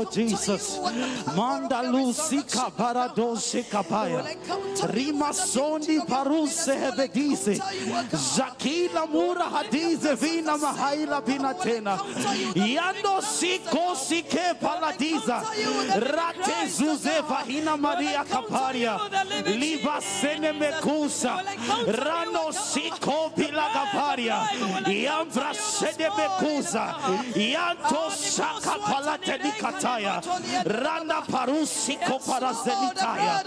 Lord Jesus. Manda Lusika Paradoshe Kapaya. Rima Sondi Paruse Hebedise. Zakila Mura Hadize Vina Mahaila Binatena. Yando Siko Sike Paladiza. Rate Zuze Vahina Maria Kaparia. Liba Sene Mekusa. Rano Siko Pila Kaparia. Yambra Sene Mekusa. Yanto Shaka Palateni Kataya. Randa Parusiko Parazelitaya.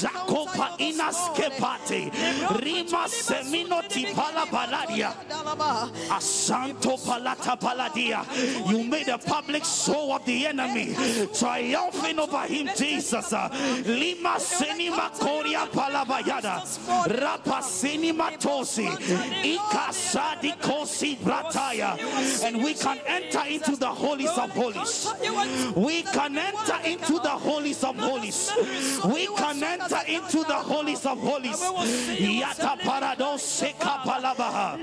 Jacopa inaskepate. Rima semino tipala baladia. Asanto palata paladia. You made a public show of the enemy, triumphing over him, Jesus. Lima senima koria palabayada. Rapa senima tosi. Ikasadi kosi brataya. And we can enter into the holies of holies. We can enter into the holies of holies. We can enter into the holies of holies. Yata parados seka palabaha.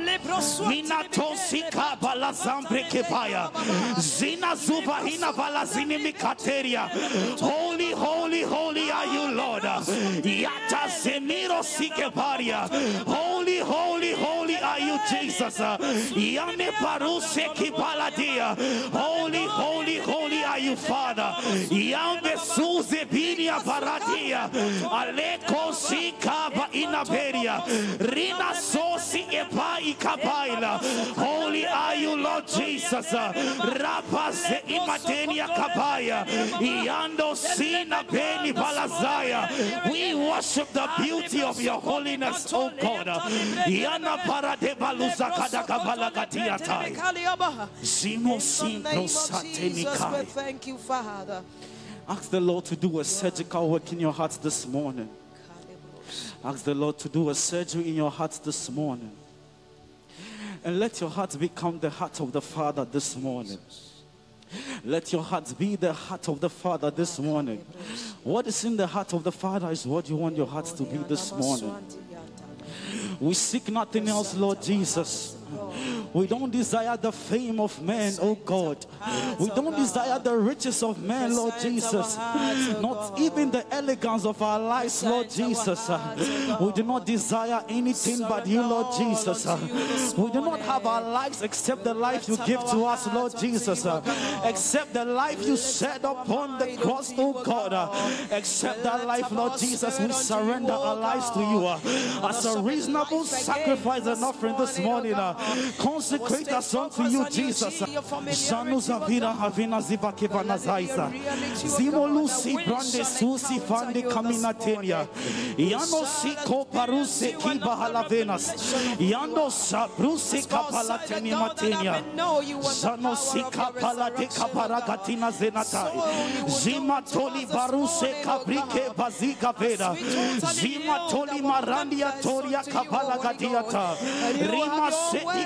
Minato sika balazambre kepaya. Zina zubahina balazini mikateria. Holy, holy, holy are you, Lord. Yata zemiro sikeparia. Holy, holy, holy are you, Jesus. Yane paruse kipaladia. Holy, holy, holy are you, Father. Yambe suze binia paradia. Aleko sika ba inaberia. Rina sosi epa ikabaila. Holy are you, Lord Jesus. Rapaze imatenia kabaya. Iando sina beni balazaya. We worship the beauty of your holiness, oh God. Yana parade baluza kadaka balakatiatai. Zimo simpro satenikai. Thank you, Father. Ask the Lord to do a surgical work in your hearts this morning. Ask the Lord to do a surgery in your hearts this morning. And let your heart become the heart of the Father this morning. Let your heart be the heart of the Father this morning. What is in the heart of the Father is what you want your heart to be this morning. We seek nothing else, Lord Jesus. We don't desire the fame of man, oh God. We don't desire the riches of man, Lord Jesus. Not even the elegance of our lives, Lord Jesus. We do not desire anything but you, Lord Jesus. We do not have our lives except the life you give to us, Lord Jesus. Except the life you shed upon the cross, oh God. Except that life, Lord Jesus, we surrender our lives to you as a reasonable sacrifice and offering this morning. Uh, Consecrate us unto you, Jesus. Janu zavira havina ziva kivana zaiza. Zimo lusi brande susi fande kamina tenia. Yano siko paruse kiba halavenas. Yano sabruse kapala teni matenia. Jano sika pala de kaparagatina zenatai. Zima toli baruse kabrike bazika vera. Zima toli marandia toria kapala gadiata. Rima seti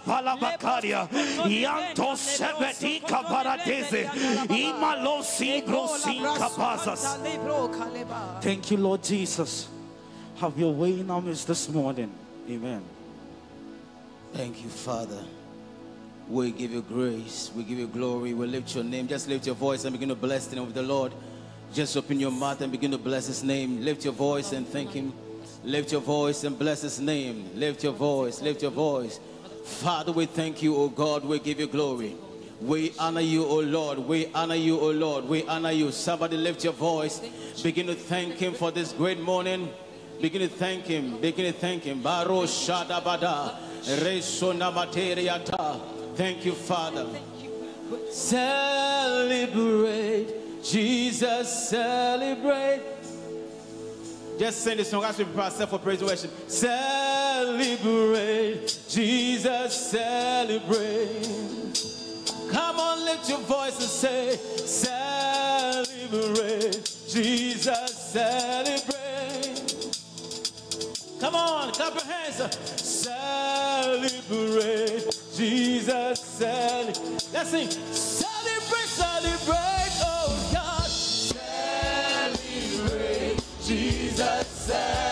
palabakaria. Yanto sebedika paradeze. Imalosi brosin kapazas. Thank you, Lord Jesus. Have your way in our midst this morning. Amen. Thank you, Father. We give you grace. We give you glory. We lift your name. Just lift your voice and begin to bless the name of the Lord. Just open your mouth and begin to bless his name. Lift your voice and thank him. Lift your voice and bless his name. Lift your voice. Lift your voice. Father, we thank you, O God. We give you glory. We honor you, O Lord. We honor you, O Lord. We honor you. Somebody lift your voice. Begin to thank him for this great morning. Begin to thank him. Begin to thank him. Baro Shadabada. Resona Materiata. Thank you, Father. Celebrate. Jesus, celebrate. Just sing this song as we prepare ourselves for praise and worship. Celebrate. Celebrate, Jesus, celebrate. Come on, lift your voice and say, Celebrate, Jesus, celebrate. Come on, clap your hands. Celebrate, Jesus, celebrate. Let's sing. Celebrate, celebrate, oh God. Celebrate, Jesus, celebrate.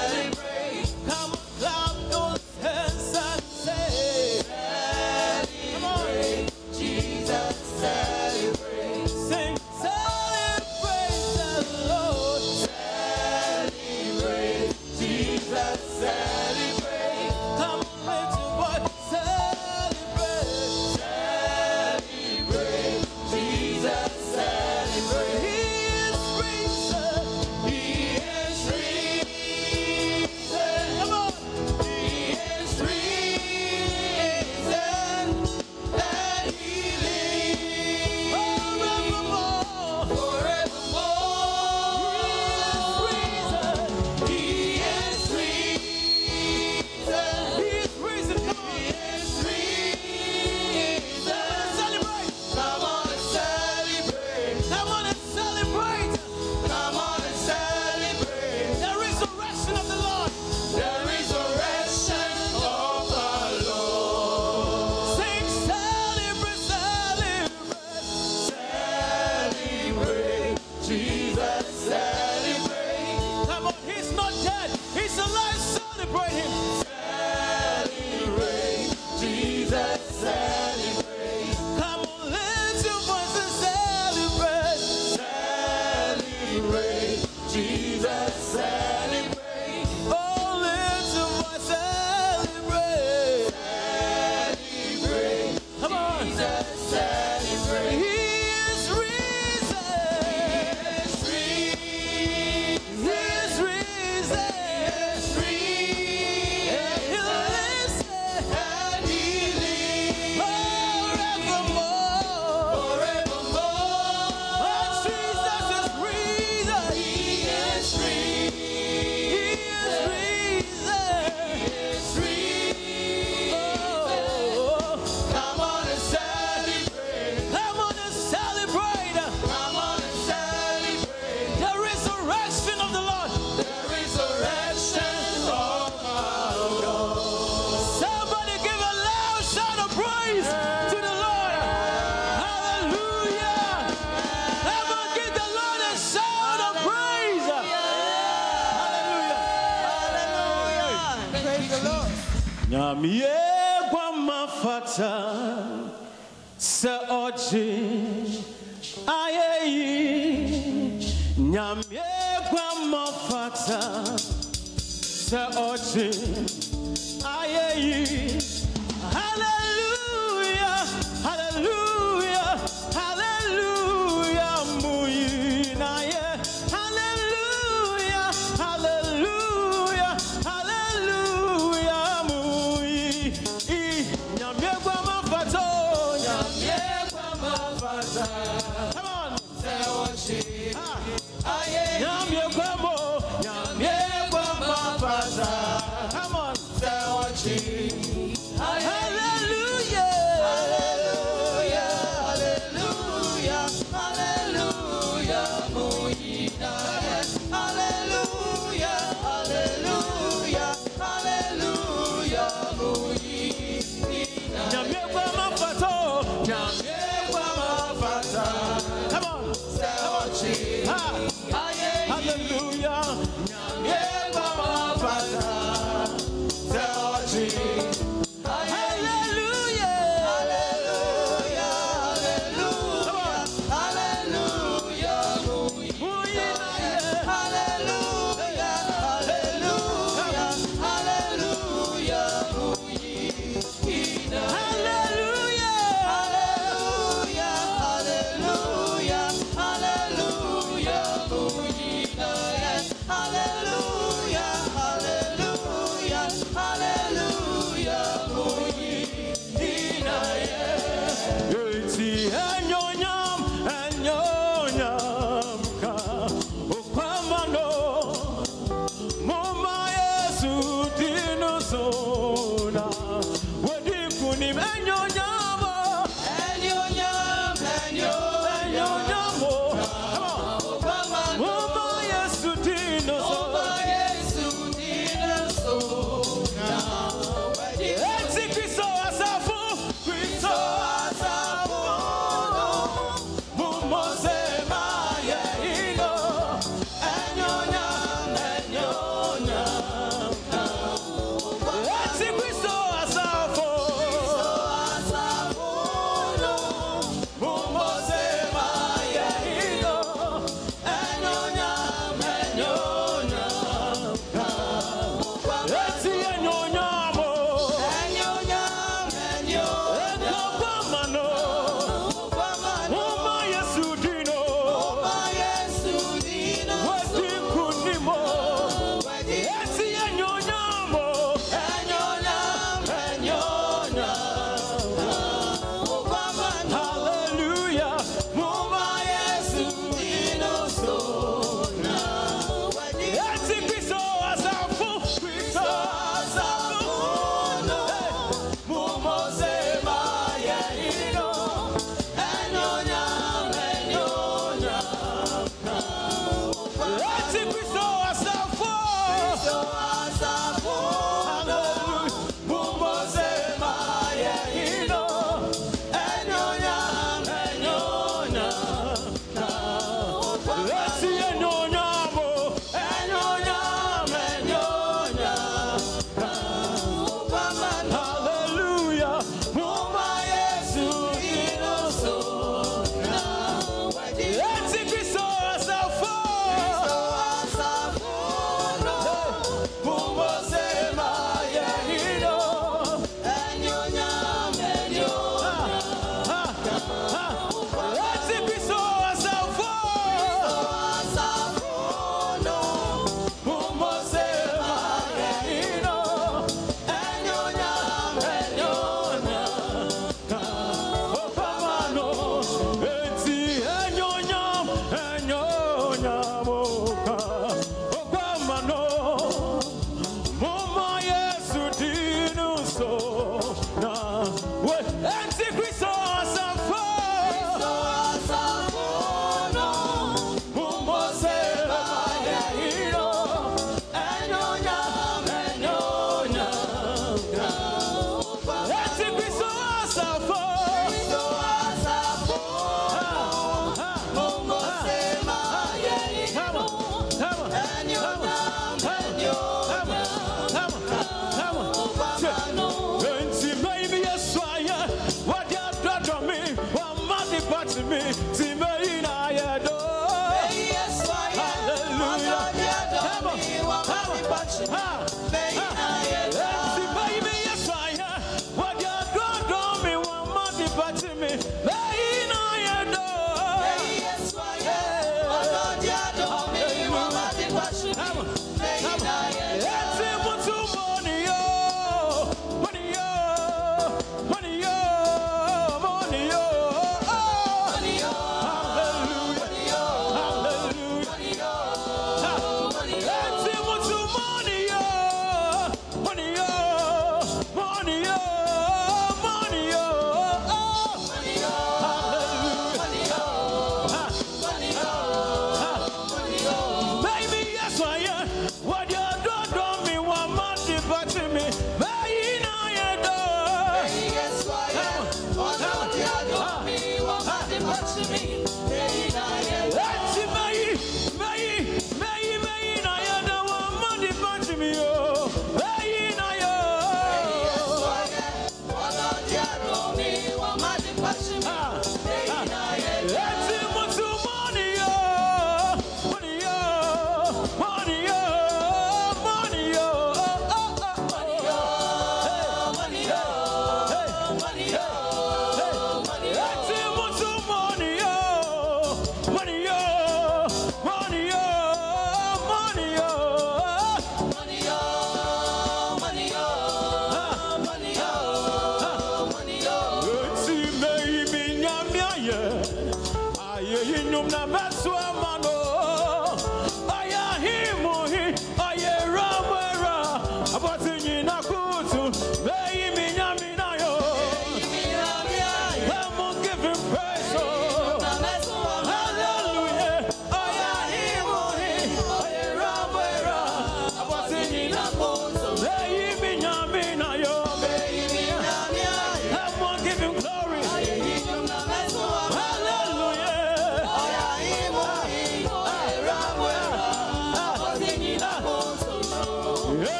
May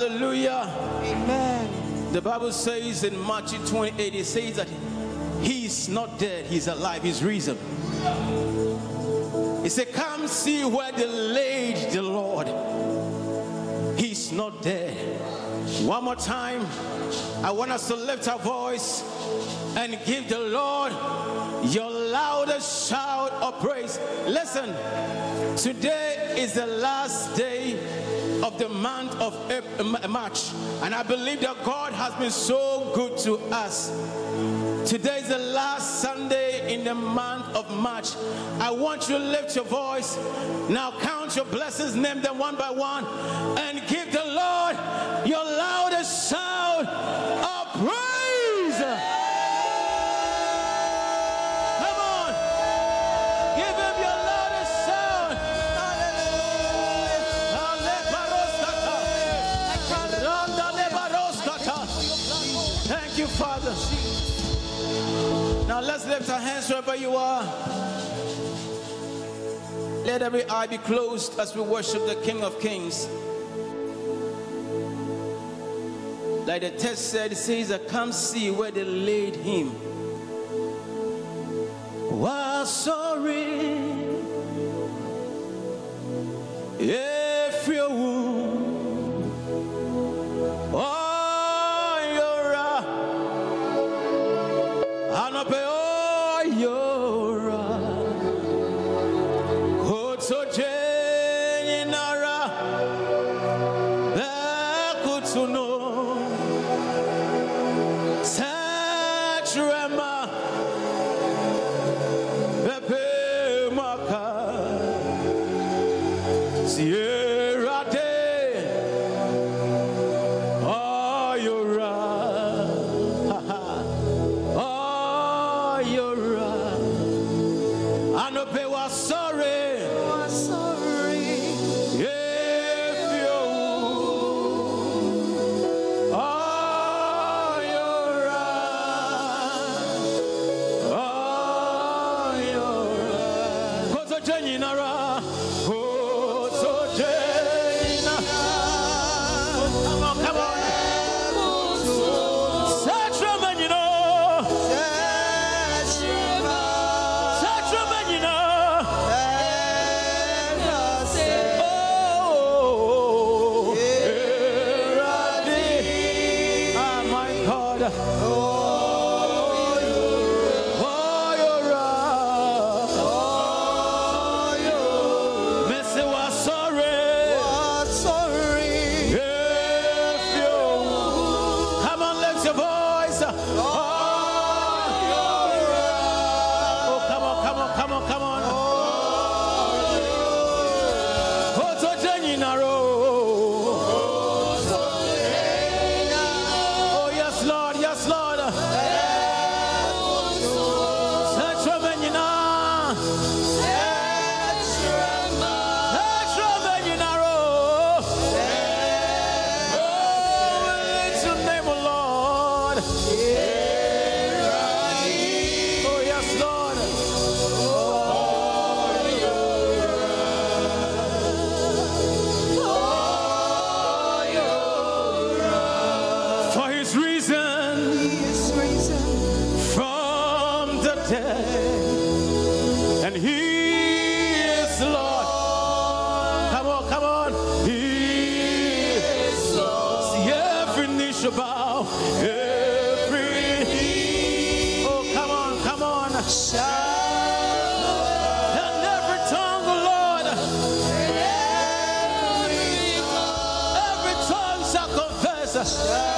Hallelujah. Amen. The Bible says in Matthew 28, it says that he's not dead, he's alive, he's risen. He said, Come see where they laid the Lord. He's not dead. One more time, I want us to lift our voice and give the Lord your loudest shout of praise. Listen, today is the last day of the month of March, and I believe that God has been so good to us. Today is the last Sunday in the month of March. I want you to lift your voice. Now count your blessings, name them one by one, and give the Lord your loudest wherever you are. Let every eye be closed as we worship the King of Kings. Like the text said, it says come see where they laid him. Was sorry if you oh you're anope confess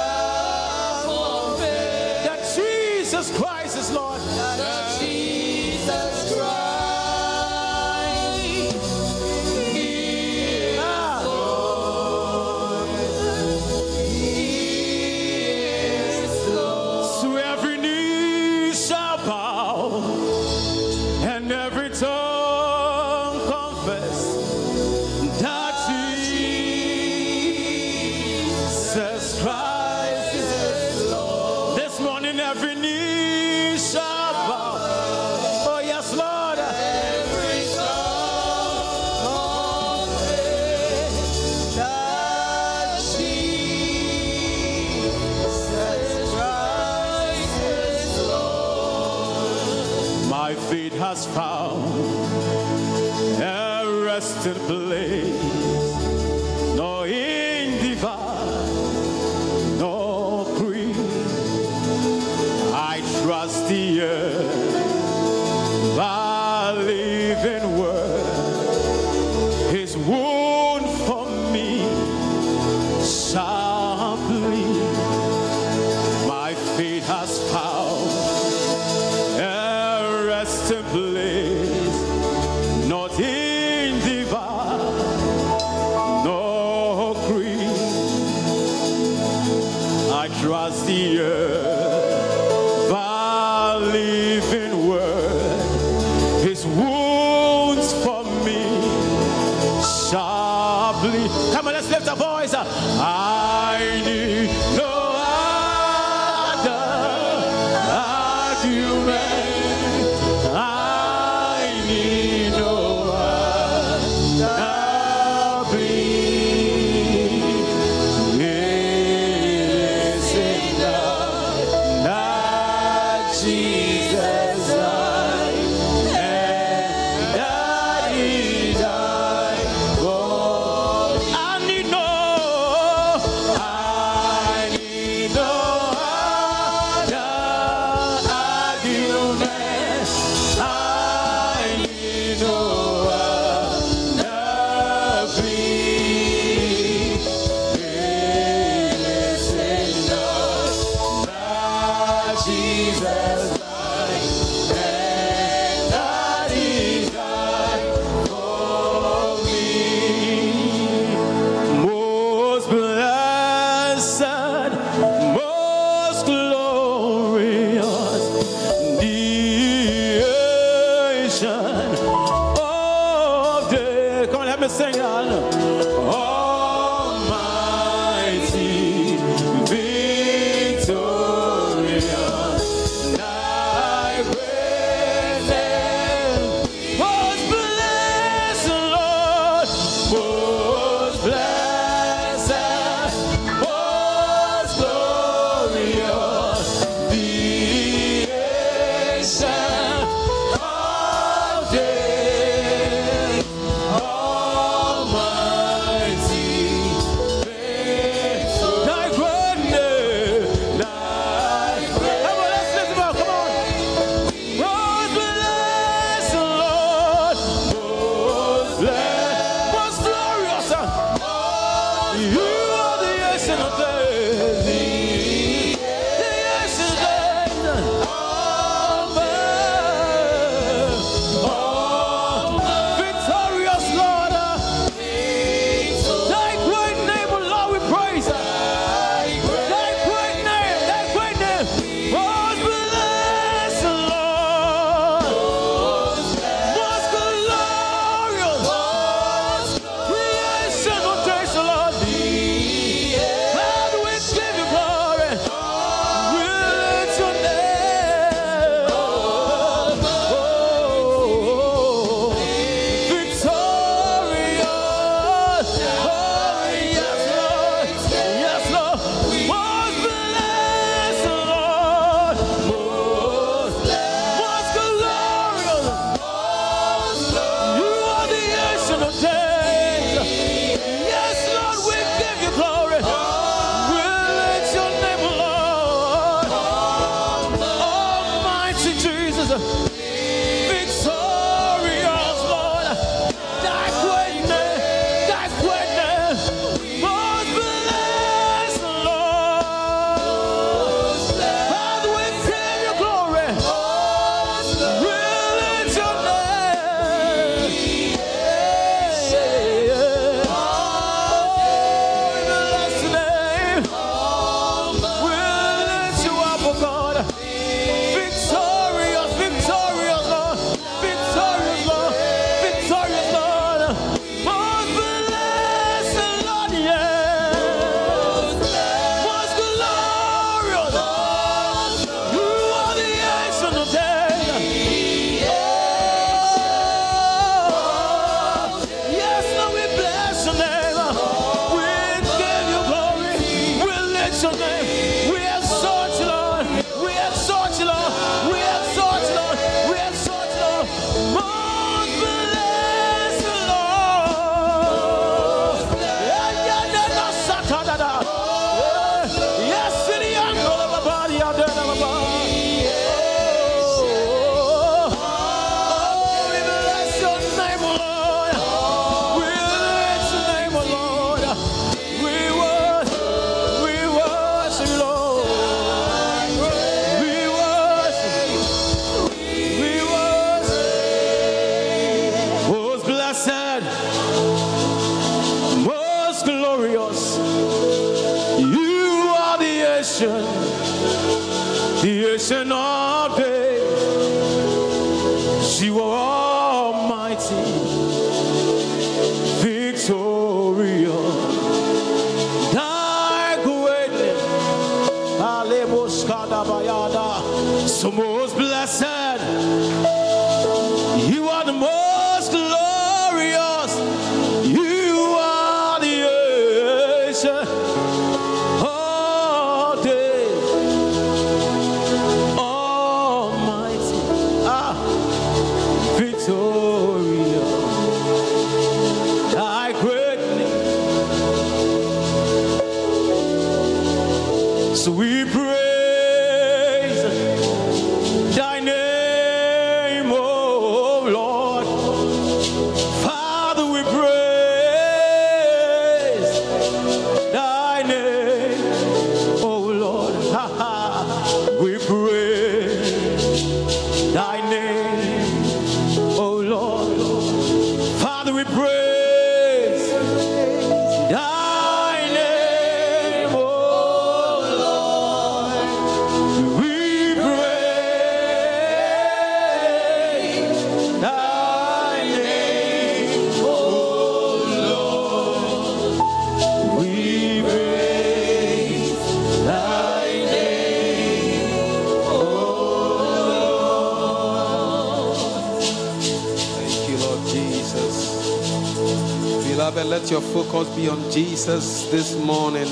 focus be on Jesus this morning.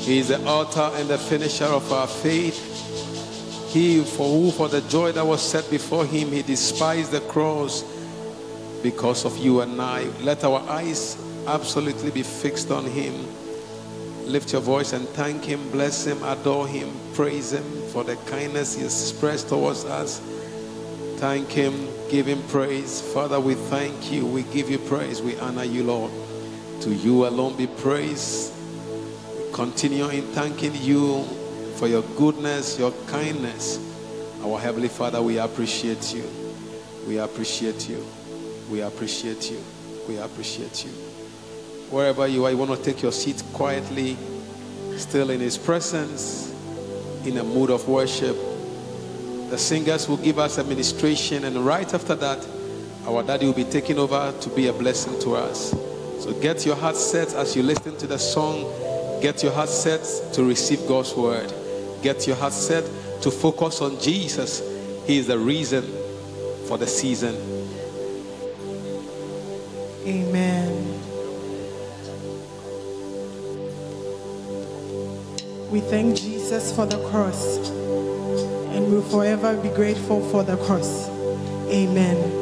He is the author and the finisher of our faith. He for who for the joy that was set before him, he despised the cross because of you and I. Let our eyes absolutely be fixed on him. Lift your voice and thank him, bless him, adore him, praise him for the kindness he expressed towards us. Thank Him, give Him praise. Father, we thank you. We give you praise. We honor you, Lord. To you alone be praise. We continue in thanking you for your goodness, your kindness. Our Heavenly Father, we appreciate you. We appreciate you. We appreciate you. We appreciate you. Wherever you are, you want to take your seat quietly, still in His presence, in a mood of worship. The singers will give us a ministration, and right after that, our daddy will be taking over to be a blessing to us. So get your heart set as you listen to the song. Get your heart set to receive God's word. Get your heart set to focus on Jesus. He is the reason for the season. Amen. We thank Jesus for the cross and will forever be grateful for the cross. Amen.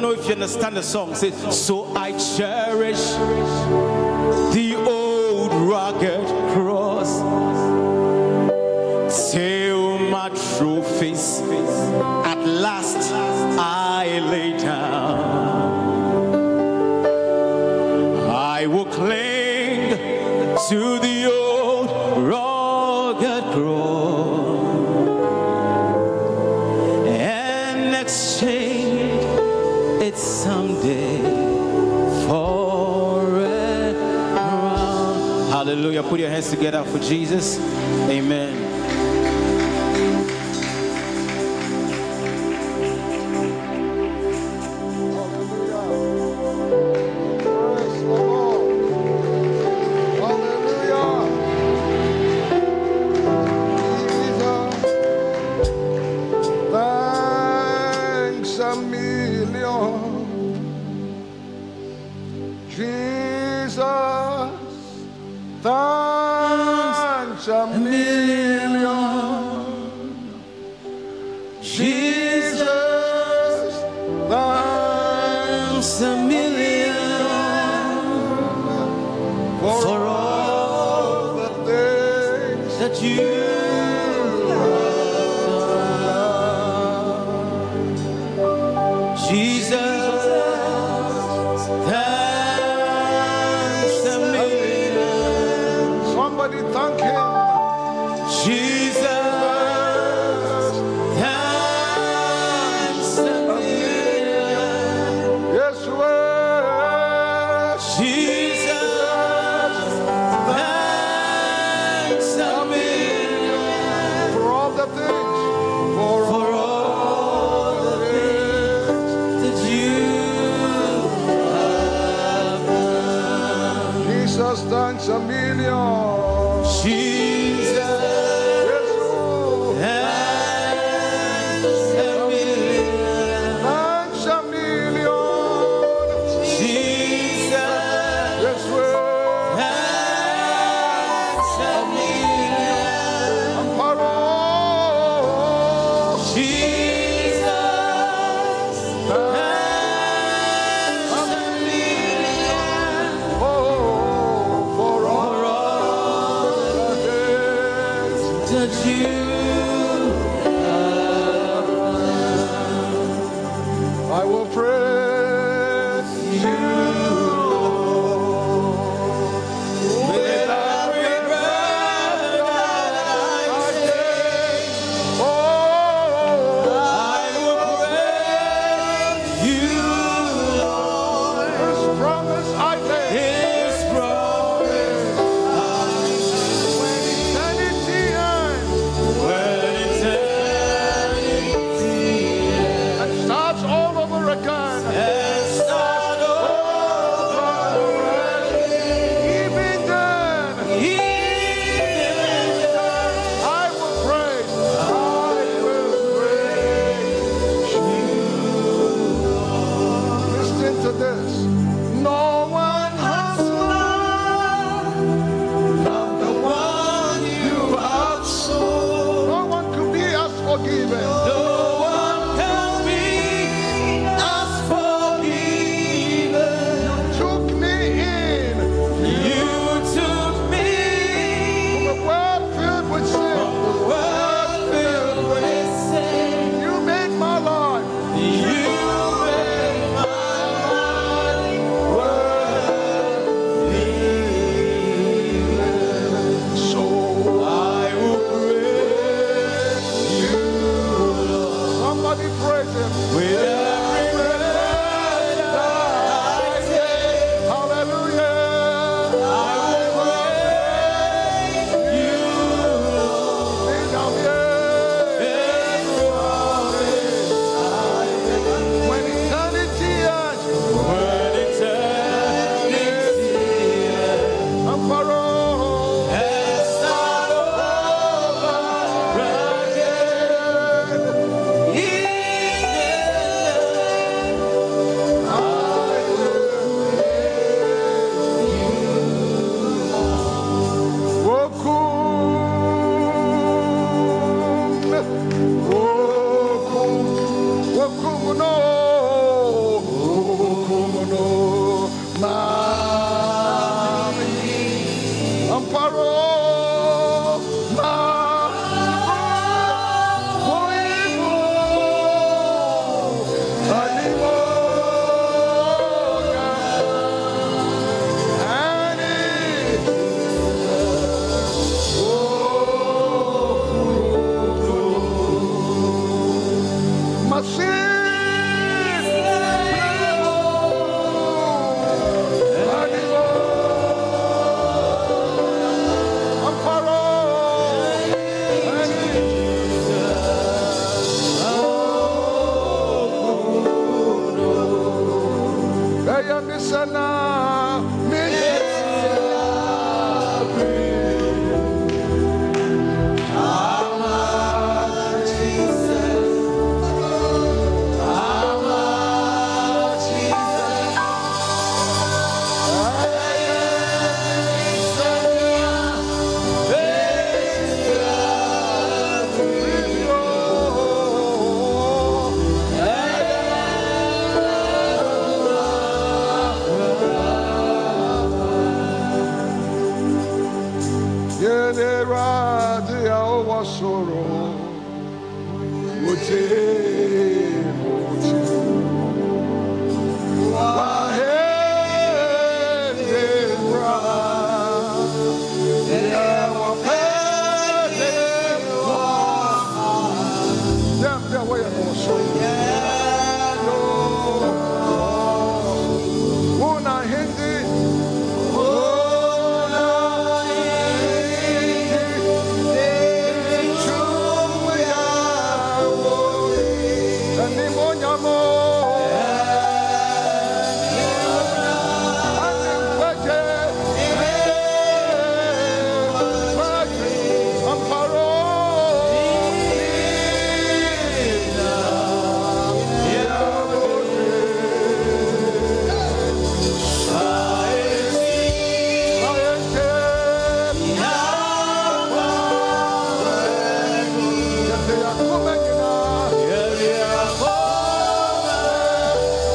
don't know if you understand the song. Says, so I cherish Put your hands together for Jesus. Amen.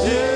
How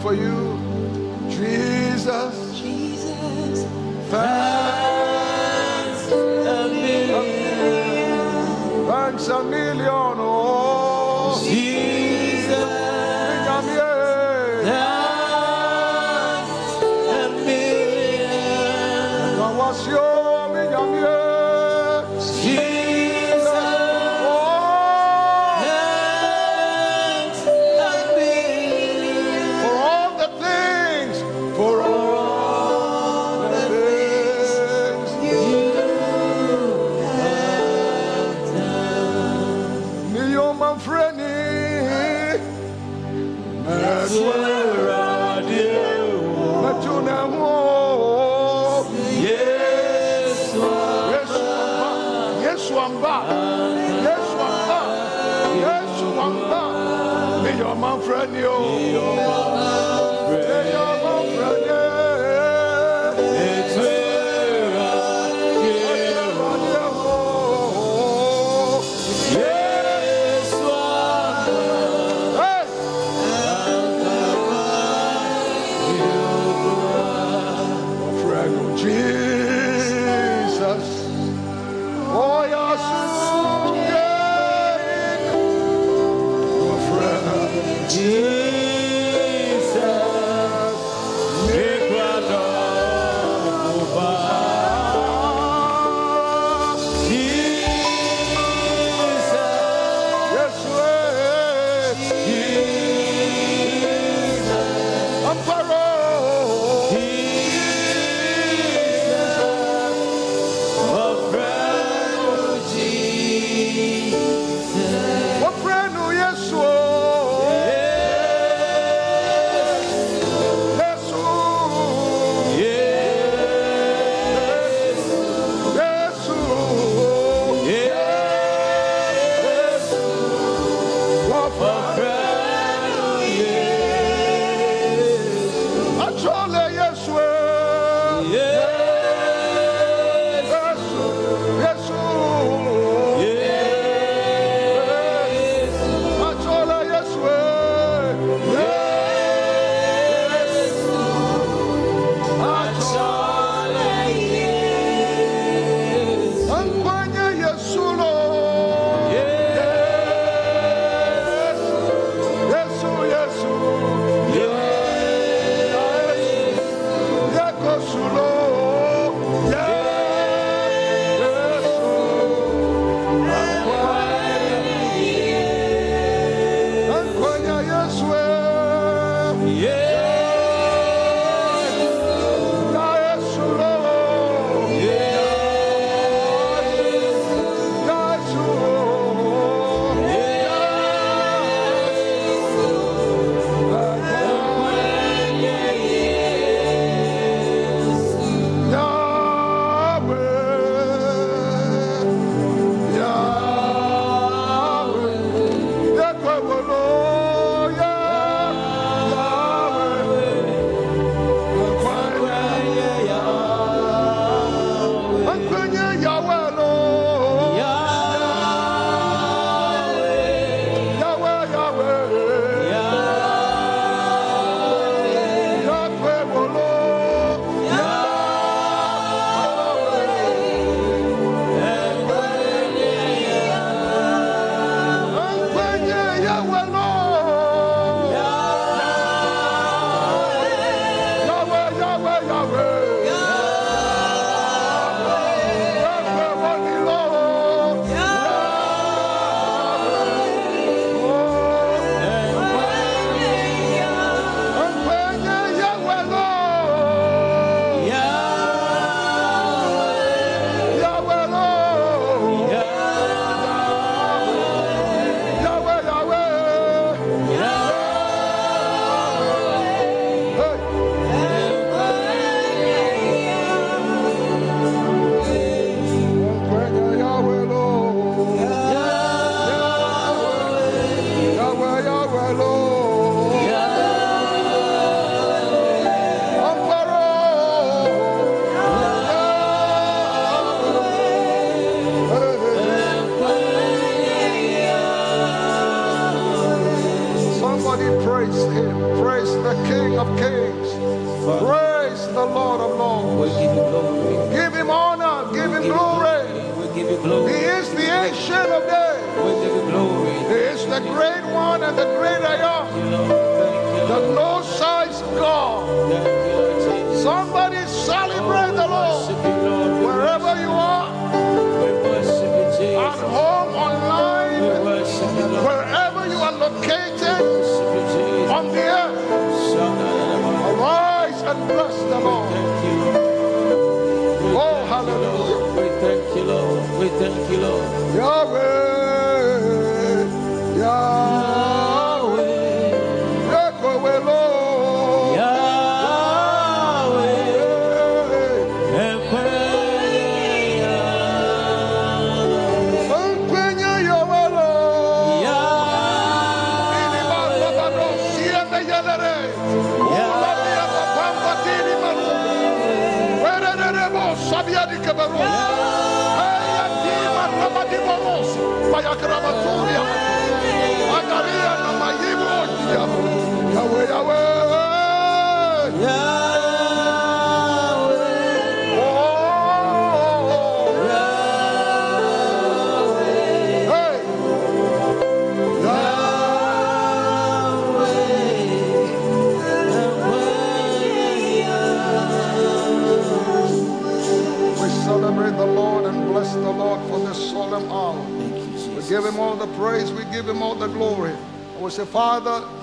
for you?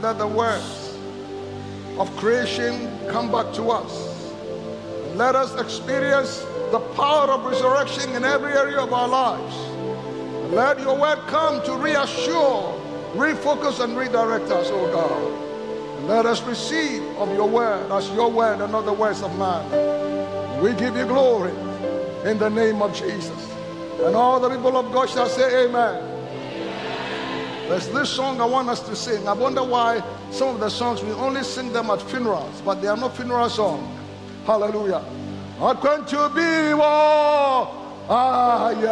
that the words of creation come back to us. Let us experience the power of resurrection in every area of our lives. Let your word come to reassure, refocus, and redirect us, O oh God. And let us receive of your word as your word and not the words of man. We give you glory in the name of Jesus. And all the people of God shall say, Amen. There's this song I want us to sing. I wonder why some of the songs we only sing them at funerals, but they are not funeral songs. Hallelujah. Not going to be war. I am.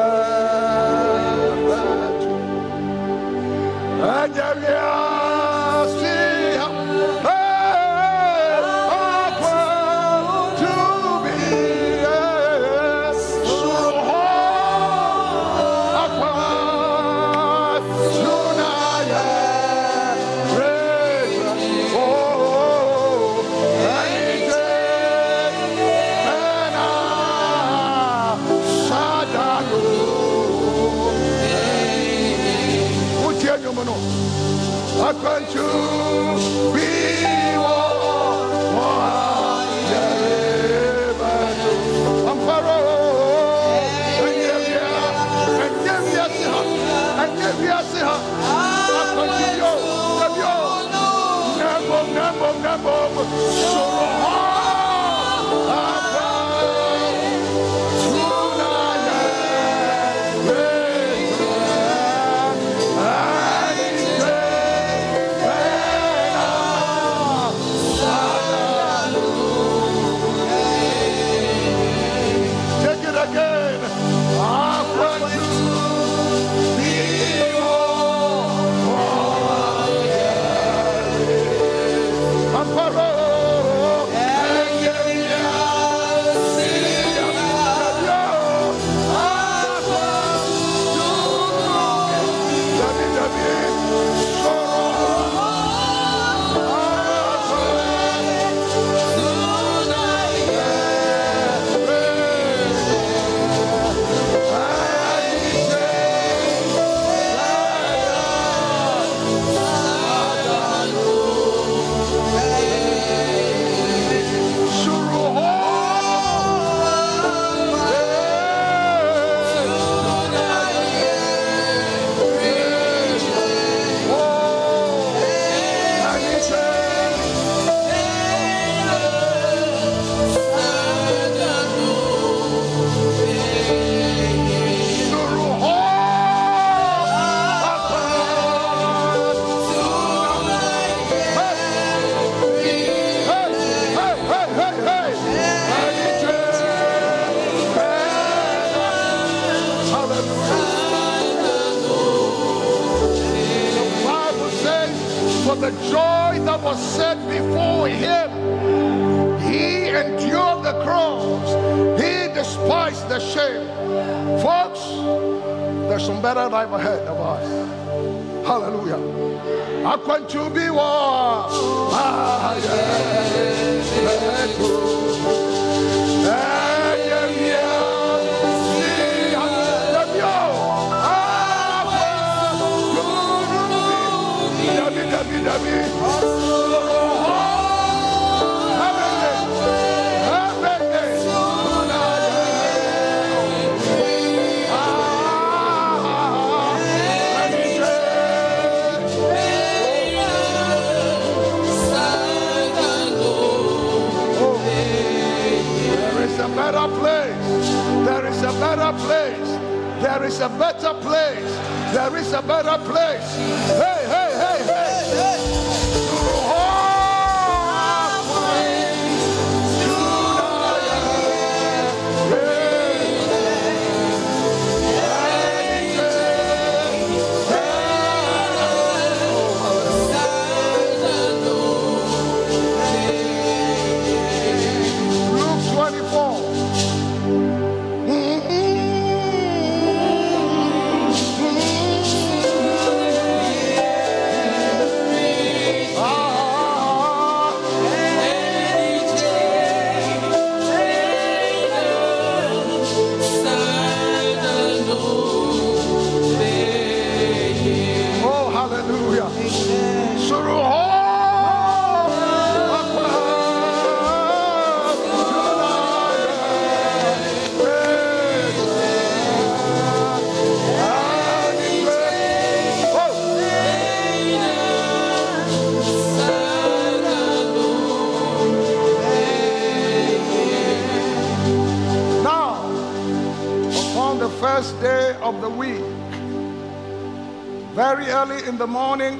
In the morning,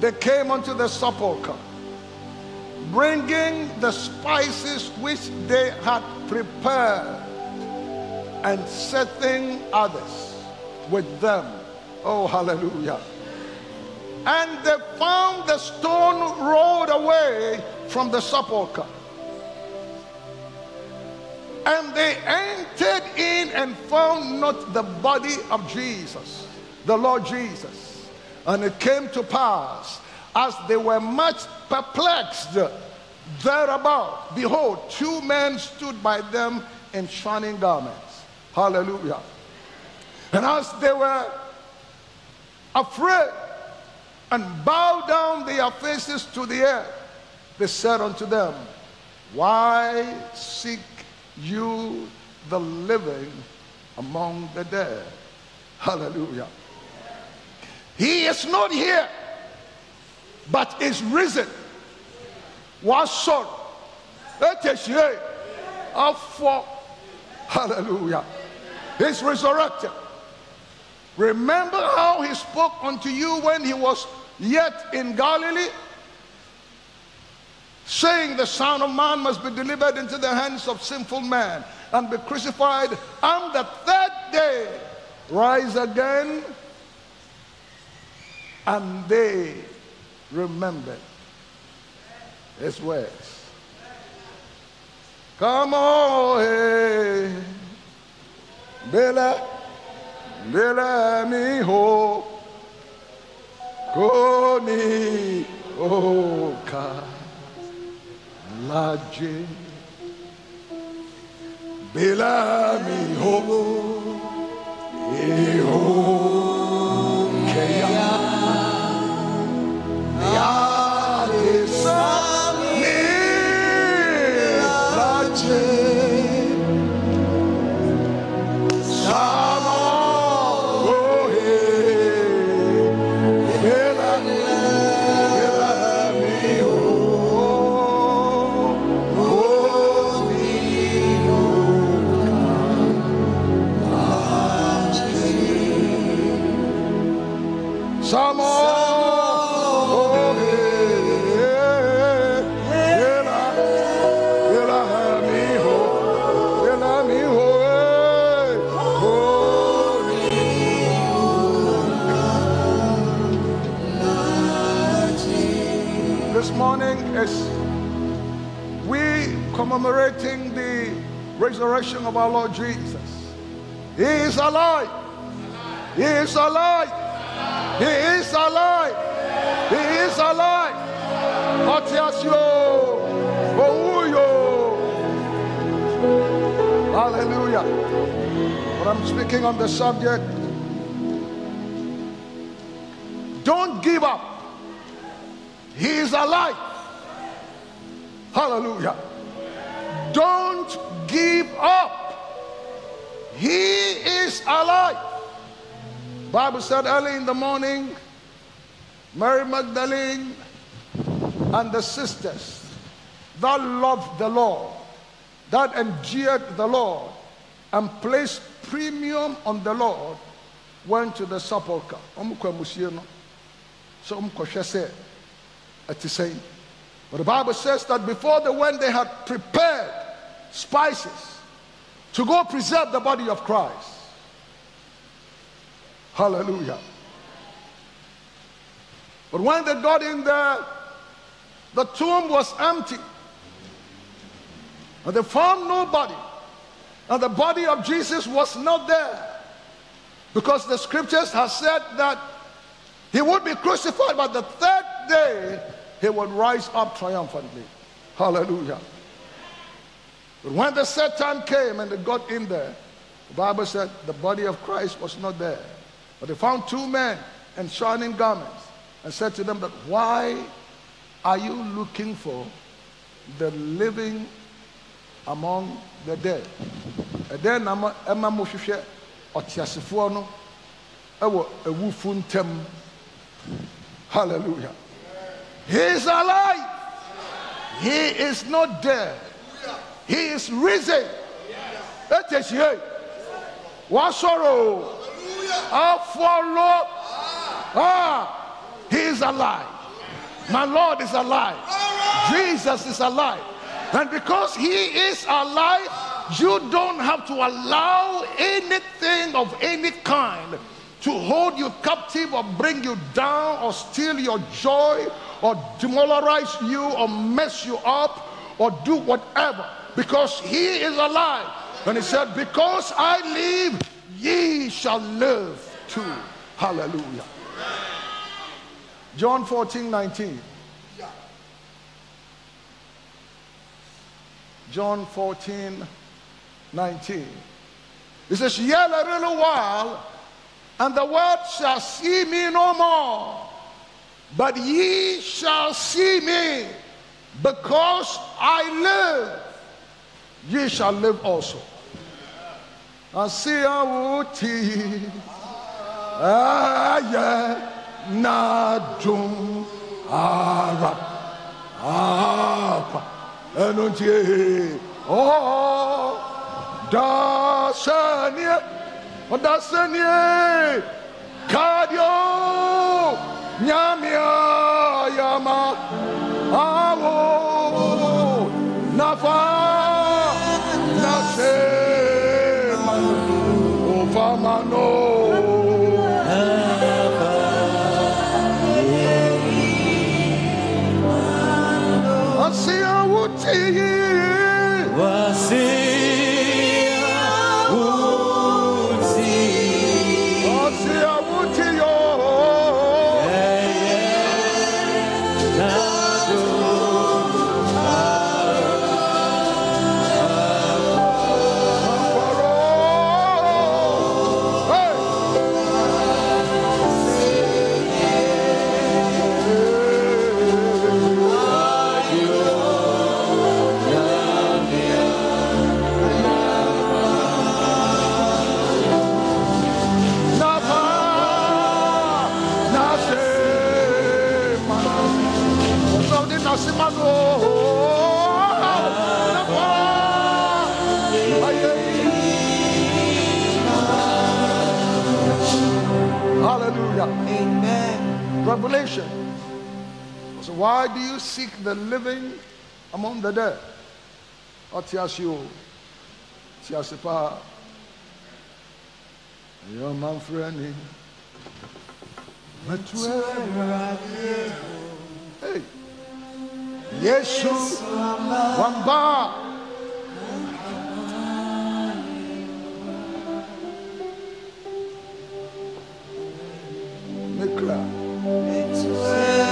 they came unto the sepulchre, bringing the spices which they had prepared, and setting others with them. Oh, hallelujah. And they found the stone rolled away from the sepulchre. And they entered in and found not the body of Jesus, the Lord Jesus. And it came to pass, as they were much perplexed thereabout, behold, two men stood by them in shining garments. Hallelujah. And as they were afraid and bowed down their faces to the earth, they said unto them, Why seek you the living among the dead? Hallelujah. He is not here, but is risen. Was son. Hallelujah. He's resurrected. Remember how he spoke unto you when he was yet in Galilee? saying the Son of Man must be delivered into the hands of sinful men and be crucified, and the third day rise again. And they remembered his words. Come on, hey, Bella, Bella, me ho, Koni, God. Laje. Bela mi ho e ho ke commemorating the resurrection of our Lord Jesus. He is alive. He is alive. He is alive. He is alive. Hallelujah. But I'm speaking on the subject. Don't give up. He is alive. Hallelujah. Don't give up. He is alive. Bible said early in the morning, Mary Magdalene and the sisters that loved the Lord, that endured the Lord, and placed premium on the Lord, went to the sepulchre. So. But the Bible says that before they went, they had prepared spices to go preserve the body of Christ. Hallelujah. But when they got in there, the tomb was empty. And they found nobody. And the body of Jesus was not there. Because the scriptures have said that he would be crucified, but the third day he would rise up triumphantly. Hallelujah. But when the time came and they got in there, the Bible said the body of Christ was not there. But they found two men in shining garments and said to them that why are you looking for the living among the dead? ɛdɛn na ma- ɛma mo hwehwɛ ɔteasefoɔ no hallelujah he is alive he is not dead he is risen. Ɛtɛhyie wasɔre o afɔlɔ ah. He is alive. My lord is alive. Jesus is alive. And because he is alive you don't have to allow anything of any kind to hold you captive or bring you down or steal your joy or demoralize you or mess you up or do whatever because he is alive. And he said, Because I live, ye shall live too. Hallelujah. John 14 19. John 14 19. He says, Yet a little while, and the world shall see me no more. But ye shall see me, because I live, ye shall live also. Asiawuti aye ah, nadum ara ah, apa ah, enuntie eh, eh. oh dasanie eh. oh, dasanie kadio oh, nyamia yama awo why do you seek the living among the dead? Otiasio. Tiasipa. Your man friend. Hey. Yesu wamba. Mekra.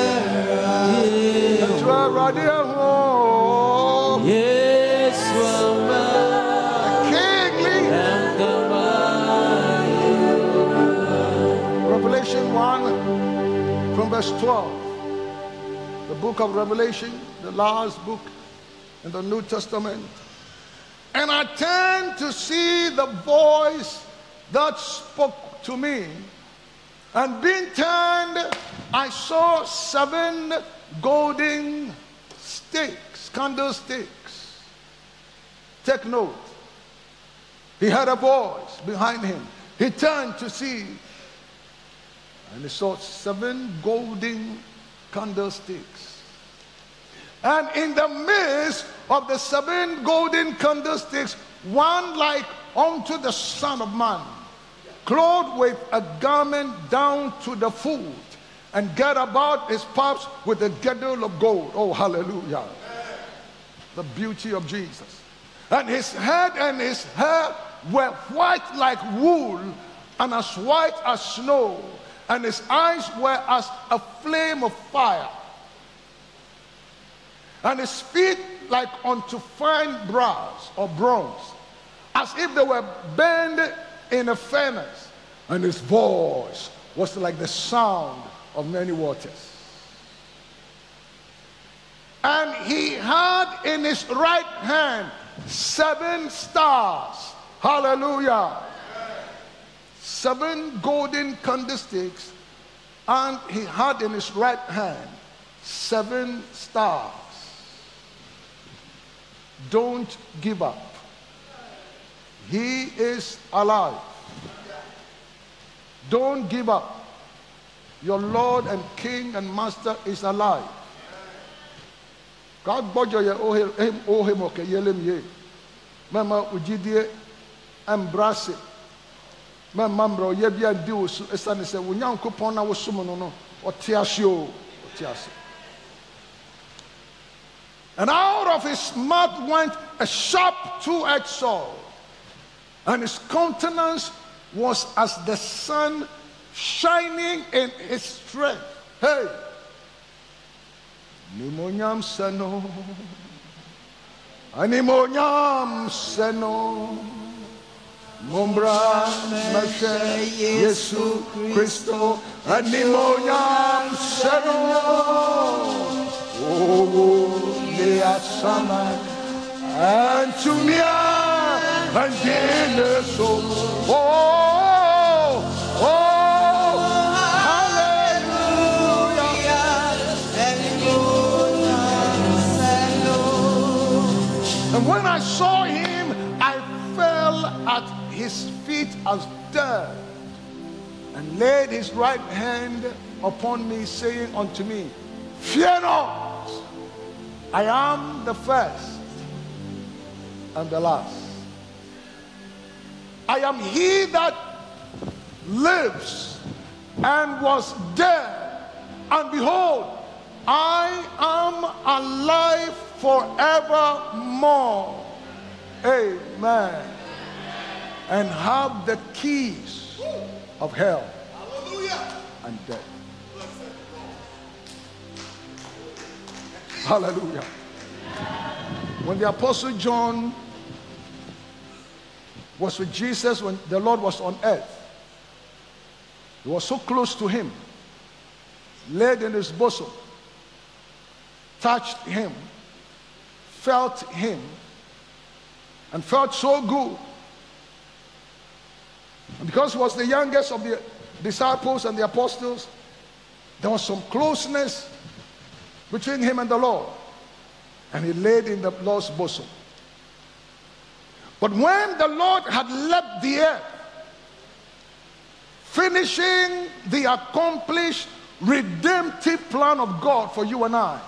Revelation 1 from verse 12. The book of Revelation, the last book in the New Testament. And I turned to see the voice that spoke to me. And being turned, I saw seven golden sticks, candlesticks. Take note. He heard a voice behind him. He turned to see, and he saw seven golden candlesticks. And in the midst of the seven golden candlesticks, one like unto the Son of Man, clothed with a garment down to the foot, and girt about his paps with a girdle of gold. Oh, hallelujah. The beauty of Jesus. And his head and his hair were white like wool, and as white as snow, and his eyes were as a flame of fire and his feet like unto fine brass or bronze, as if they were burned in a furnace, and his voice was like the sound of many waters. And he had in his right hand seven stars. Hallelujah. Seven golden candlesticks, and he had in his right hand seven stars. Don't give up. He is alive. Don't give up. Your Lord and King and Master is alive. God bojo ye ohe ohe mo ke yelem ye. Mama ujidie embrace. Mama mbro ye bia di osu esane se wo nyankopon na wo no no. O. Ase. And out of his mouth went a sharp two edged sword, and his countenance was as the sun shining in his strength. Hey! Nimonyam seno, animonyam seno, Mumbra meshe Yesu Christo, animonyam seno. Oh, they are summer and to me and when I saw him I fell at his feet as dead and laid his right hand upon me saying unto me fear not I am the first and the last. I am he that lives and was dead, and behold, I am alive forevermore. Amen. And have the keys of hell and death. Hallelujah. When the Apostle John was with Jesus when the Lord was on earth, he was so close to him, laid in his bosom, touched him, felt him, and felt so good. And because he was the youngest of the disciples and the apostles, there was some closeness between him and the Lord. And he laid in the Lord's bosom. But when the Lord had left the earth, finishing the accomplished redemptive plan of God for you and I,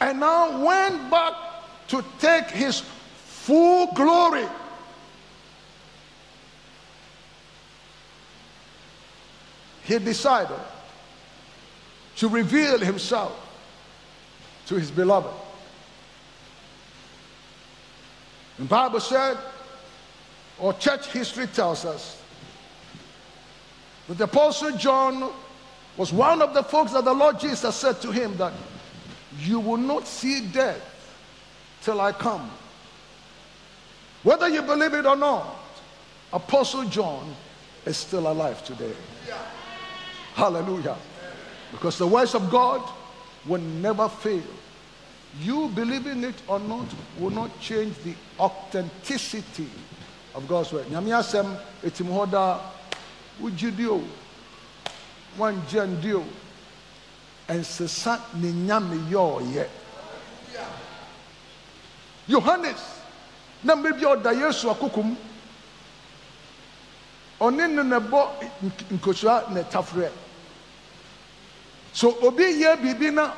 and now went back to take his full glory. He decided to reveal himself to his beloved. The Bible said, or church history tells us, that the Apostle John was one of the folks that the Lord Jesus said to him that you will not see death till I come. Whether you believe it or not, Apostle John is still alive today. Hallelujah. Because the words of God will never fail. You believing it or not will not change the authenticity of God's word. Nyame asɛm etim hɔ daa. Wogyidi o. Wangye ndi o. Ɛnsesa ne nyame yɛ yohanes na mmerɛ bi a ɔda yesu akokom ɔne ne na ɛbɔ nkosua na ɛtafrɛ. So obi yɛ biribi na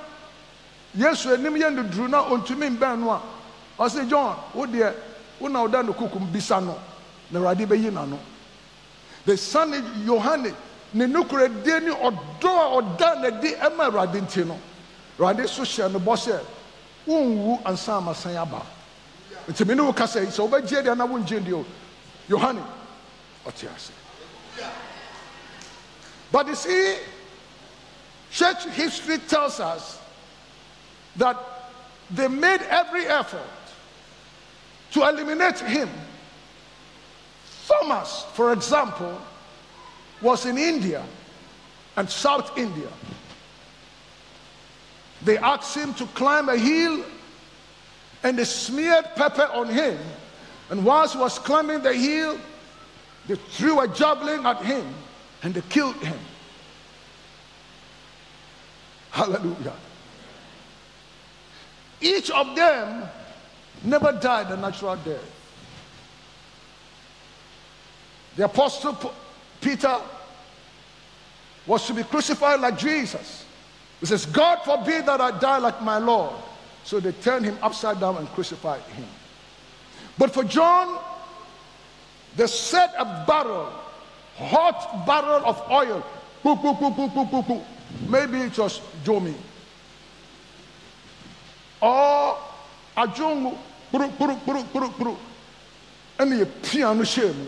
yesu anim yɛ nduduru na ɔntumi mbɛn no a ɔsɛ john wo deɛ wo um, na ɔda no kokom bisa no na awurade bɛyi n'ano the son yohane ne nokoradie ne ɔdɔ a ɔda n'adi ɛma awurade nti no. Awurade so hyɛ no bɔ sɛ ansa amasan aba nti me ne wo kasa yi sɛ wobɛgye deɛ na o? Ase. But you see church history tells us that they made every effort to eliminate him thomas for example was in india and south india they asked him to climb a hill and they smeared pepper on him. And whilst he was climbing the hill, they threw a javelin at him and they killed him. Hallelujah. Each of them never died a natural death. The apostle Peter was to be crucified like Jesus. He says, God forbid that I die like my Lord. So they turned him upside down and crucified him. But for John, they set a barrel, hot barrel of oil. Maybe it was Jomi. Or Ajongu. Buru, buru, buru, buru, buru. And the piano shame.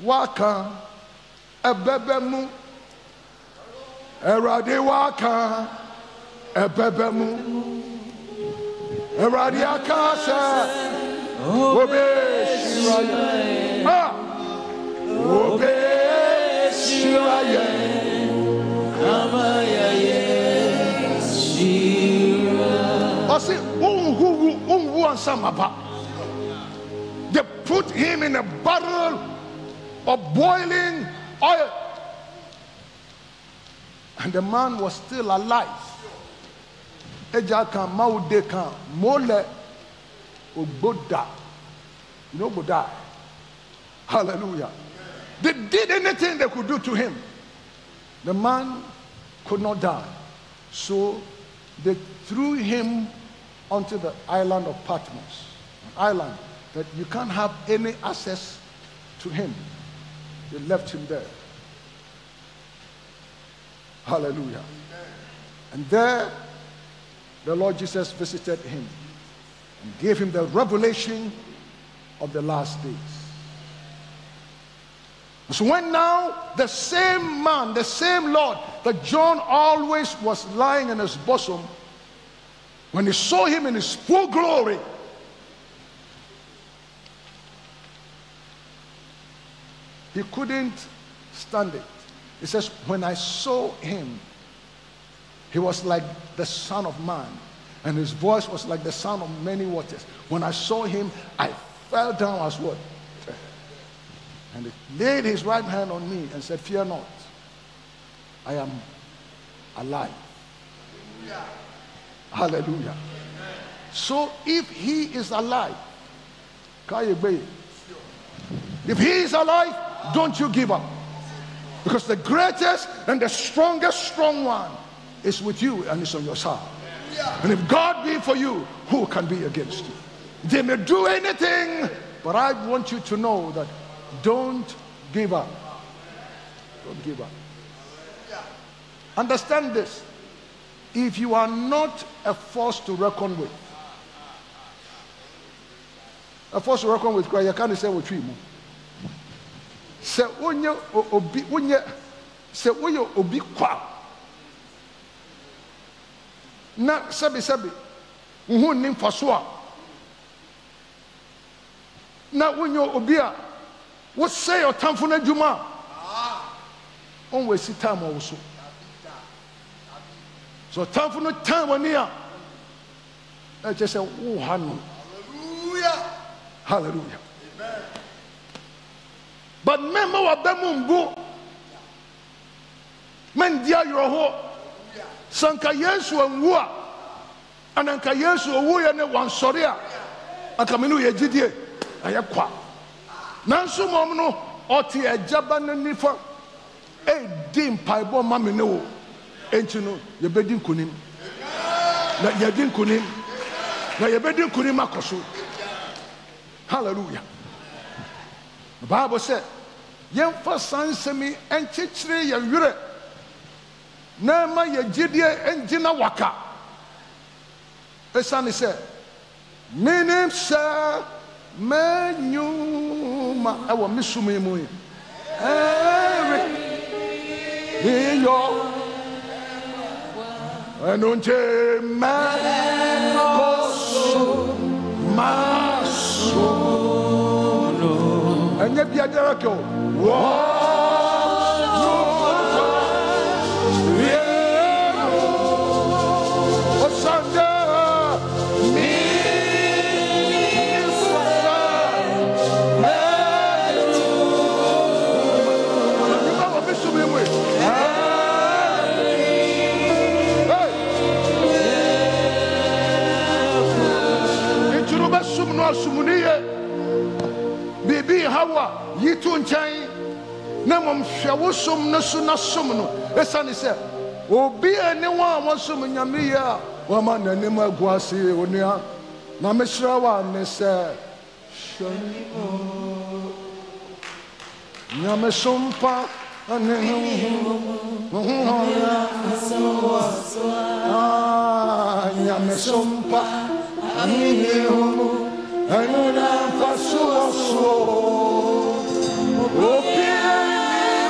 Waka. Ebebemu. Erade waka. Ebebe mu. Awurade aka sɛ obehyira yɛn. Ah! Obehyira yɛn. Ɔse unhu unhu ansa maba. They put him in a barrel of boiling oil. And the man was still alive. Eja kan maude kan mole. You know ogboda. Hallelujah. They did anything they could do to him. The man could not die. So they threw him onto the island of Patmos. An island that you can't have any access to him. They left him there. Hallelujah. And there, the Lord Jesus visited him and gave him the revelation of the last days. So when now the same man, the same Lord that John always was lying in his bosom, when he saw him in his full glory, he couldn't stand it. He says, When I saw him, he was like the Son of Man, and his voice was like the sound of many waters. When I saw him, I fell down as what? And he laid his right hand on me and said, Fear not, I am alive. Hallelujah. So if he is alive, if he is alive, don't you give up. Because the greatest and the strongest strong one is with you and is on your side. And if God be for you, who can be against you? They may do anything, but I want you to know that don't give up. Don't give up. Understand this. If you are not a force to reckon with, a force reckon with kora yɛka ne sɛ wɔtwi mu sɛ wonyɛ obi wonyɛ sɛ woyɛ obi kwa. Na sɛbisɛbi nni mfa so a na wonyɛ obi a wosɛe ɔtamfo no adwuma a ɔnwasi time ɔwo so sɛ ɔtamfo no time w'ani a na kyerɛ sɛ woha no hallelujah. But mɛma waba mu mbu. Mɛndi awerɛho sɛ nka yesu anwu a ana nka yesu owuiɛ ne wansɔre a anka me ne woyɛ gyidie ɛyɛ kwa. Nanso mmom no ɔte agya ba no nifa ɛdi mpaebɔ ma me ne wo enti no yɛbɛdi nkonim na yɛdi nkonim na yɛbɛdi nkonim akɔ so hallelujah bible sɛ yɛmfa saa nsɛm yi yɛn werɛ na ma yɛ gyidie waka. Ɛsiane sɛ menim sɛ manyuma ɛwɔ me som yi mu yi. Ɛre meyɔ ɛno nti mɛkɔ so maso ɛnyɛ biagyara kɛ o Osande bɛ sum no asumuni ye biribi haw a yi to nkyɛn na mmom hwɛ wo no so na som no ɛsiane sɛ obi a ne wɔn a wɔsom nyame yie a wɔama n'anim agu ase onua na mehyerɛ wo a ne sɛ hwɛ nyame som pa ne nyame ho ɛno na mfa soɔ soɔ obiara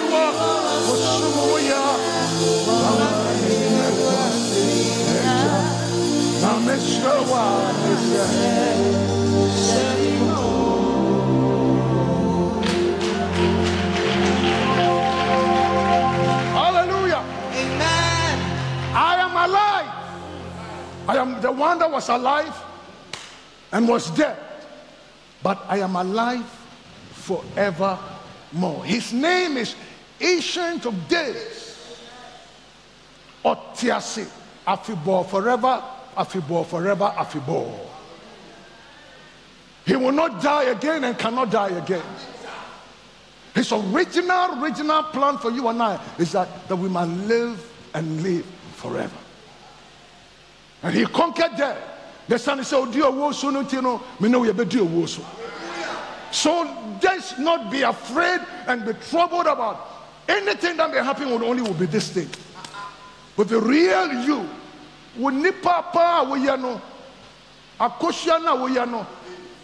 ni wɔ wosom wo yɛ na mehyerɛ a ne Hallelujah. Amen. I am alive. I am the one that was alive and was dead. But I am alive forevermore. His name is Ancient of Days. Otiasi. Afibor forever. Afibor forever. Afibor. He will not die again and cannot die again. His original, original plan for you and I is that, that we might live and live forever. And he conquered death. The son said, Oh, dear, wo so no tino, me know you be dear wo so. So just not be afraid and be troubled about anything that may happen would only will be this thing. But the real you, wo nipa pa wo ya no, akosia na wo ya no,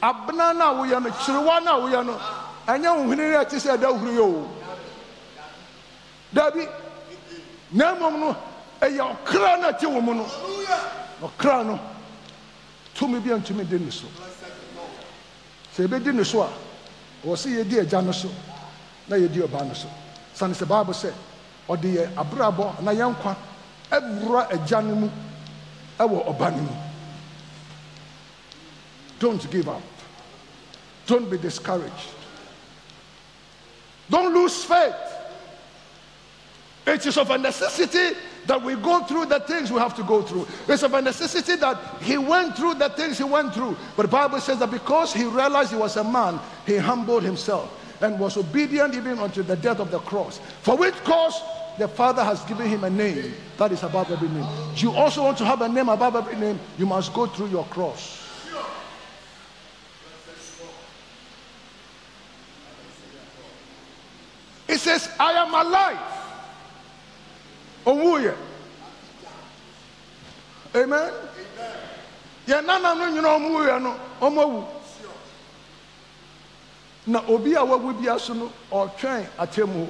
abena na wo ya no, chiriwa na wo ya no, anya wo hwene ya ti sɛ da huru yo. Dabi, na mmom no, ɛyɛ ɔkra na te wo mu no. ɔkra no tumi bi a ntumi di ne so. Sɛ yɛbɛdi ne so a ɔwɔ sɛ yɛdi agya no so na yɛdi ɔbaa no so. Sane sɛ bible sɛ ɔde yɛ abrabɔ na yɛn nkwa awura agya no mu ɛwɔ ɔba no mu. Don't give up. Don't be discouraged. Don't lose faith. It is of a necessity that we go through the things we have to go through. It's of a necessity that he went through the things he went through. But the Bible says that because he realized he was a man, he humbled himself and was obedient even unto the death of the cross. For which cause the Father has given him a name that is above every name. You also want to have a name above every name, you must go through your cross. It says, I am alive. Owuiɛ amen. Yɛn nana no nyina ɔmuiɛ no ɔmo awu na obi a wawu bia so no ɔtwɛn atemmu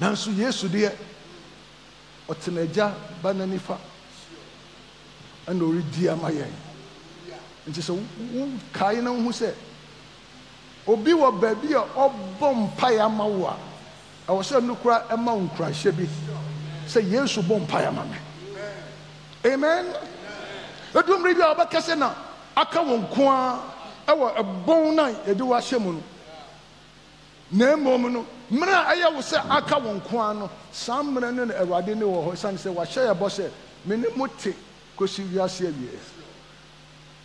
nanso yesu deɛ ɔtena agya ba no nifa ɛna ɔredi ama yɛn. Nti sɛ wo- wokae na wohu sɛ obi wɔ baabi a ɔbɔ mpaeɛ ama wo a ɛwɔ sɛ no kora ɛma nkurahyɛ bi sɛ yesu bɔ mpaeɛ ama me. Amen. Ɛdumere bi a wɔbɛka sɛ na aka wo nko a ɛwɔ ɛbɔn no a yɛde wahyɛ mu no na mmom no mmerɛ a ɛyɛ wo sɛ aka wo nko a no saa mmerɛ no na awurade ne wɔ hɔ ɛsiane sɛ wahyɛ yɛ bɔ sɛ me ne mo te kɔsi wiase awie.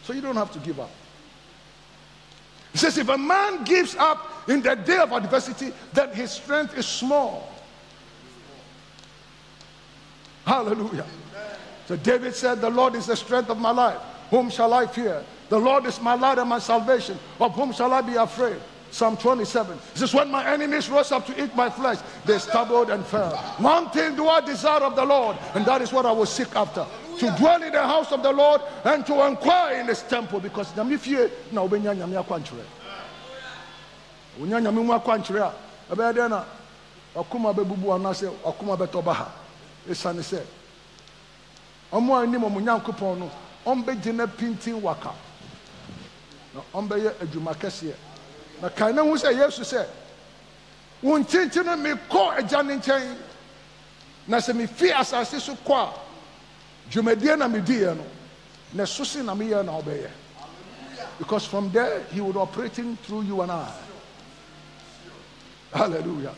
So you don't have to give up he says if a man gives up in the day of adversity then his strength is small hallelujah so david said the lord is the strength of my life whom shall i fear the lord is my light and my salvation of whom shall i be afraid Psalm 27. It says, When my enemies rose up to eat my flesh, they stumbled and fell. One thing do I desire of the Lord, and that is what I will seek after. To dwell in the house of the Lord and to inquire in his temple, because nyame fie na wobɛnya nyame akwankyerɛ. Wonya nyame mu akwankyerɛ a, ɛbɛyɛ dɛn na ɔkoma bɛbubu anaasɛ ɔkoma bɛtɔ ba ha. Waka. Na ɔmbɛyɛ adwuma kɛseɛ. na kan ne ho sɛ yesu sɛ wo nkyinkyini no mekɔ agya ne nkyɛn na sɛ mefi asase so kɔ a dwumadie na mediiɛ no na ɛso se na meyɛ na wobɛyɛ because from there he would operating through you and i. Hallelujah.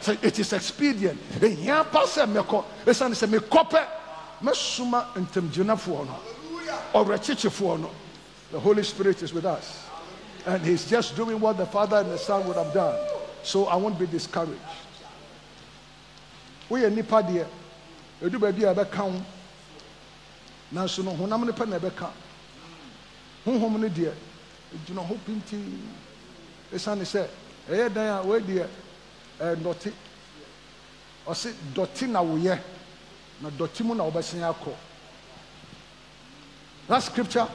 So it is expedient. Ehia pa sɛ mɛkɔ ɛsiane sɛ mekɔ pɛ mɛsoma ntamgyinafoɔ no ɔwerɛkyekyefoɔ no. The holy spirit is with us. And he's just doing what the Father and the Son would have done. So I won't be discouraged. woyɛ nipa deɛ edu baabi a ɛbɛka ho nanso no honam no pɛ na ɛbɛka honhom no deɛ egyina hɔ pintii esiane sɛ ɛyɛ dan a wɔyɛ deɛ ɛɛ dɔte na woyɛ na dɔte mu na wɔbɛsen akɔ that scripture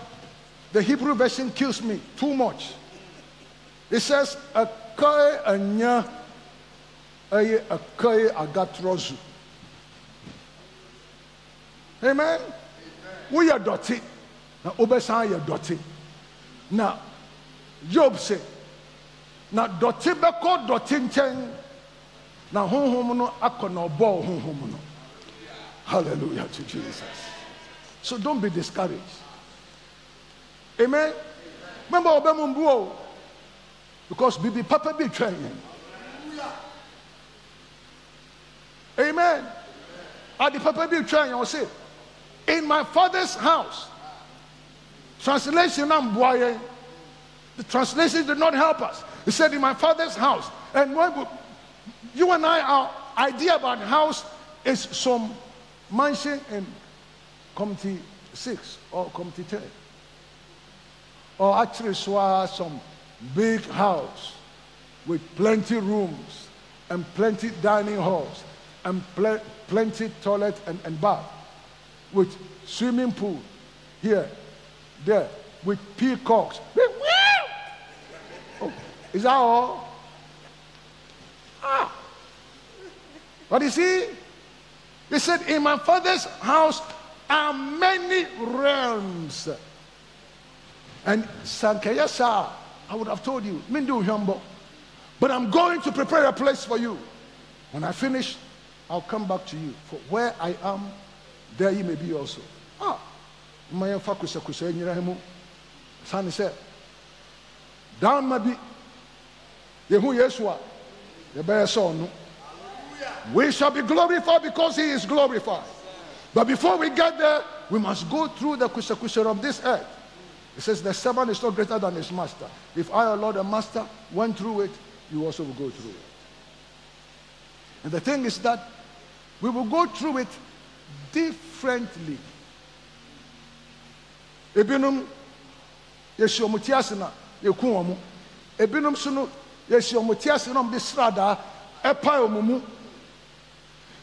the Hebrew version kills me too much. It says, Akai anya aye akai agatrozu. Amen. We are dirty. Now obesan yɛ dɔte. Na Job say, na dɔte bɛkɔ dɔte nkyɛn na honhom no akɔ na ɔbɔ honhom no. Hallelujah to Jesus. So don't be discouraged. Amen. Remember ọbẹ mu o because bibi papa bi twɛn yɛn. Amen. Adi papa bi twɛn yɛn ɔsi in my father's house. Translation nam bua yɛn. The translation did not help us. He said in my father's house. And when we- you and I, our idea about house is some mansion in Community 6 or Community 10 or actually some big house with plenty rooms and plenty dining halls and ple- plenty toilet and, and bath with swimming pool here, there, with peacocks. Oh, is that all? Ah. But you see, he said, In my father's house are many realms. And Sankayasa, I would have told you, Mindu Hyambo. But I'm going to prepare a place for you. When I finish, I'll come back to you. For where I am, there you may be also. Ah, my fakusa kusa nyirahimu. Sani said, Down mabi. Yehu Yeshua. Yebaya son. We shall be glorified because he is glorified. But before we get there, we must go through the kusha kusha of this earth. It says the servant is not greater than his master. If I, our Lord and Master, went through it, you also will go through it. And the thing is that we will go through it differently. Ebinom yɛhyɛ ɔmo ti ase na yɛku wɔn. Ebinom so no yɛhyɛ ɔmo ti ase na ɔmo de sradaa ɛpae ɔmo mu.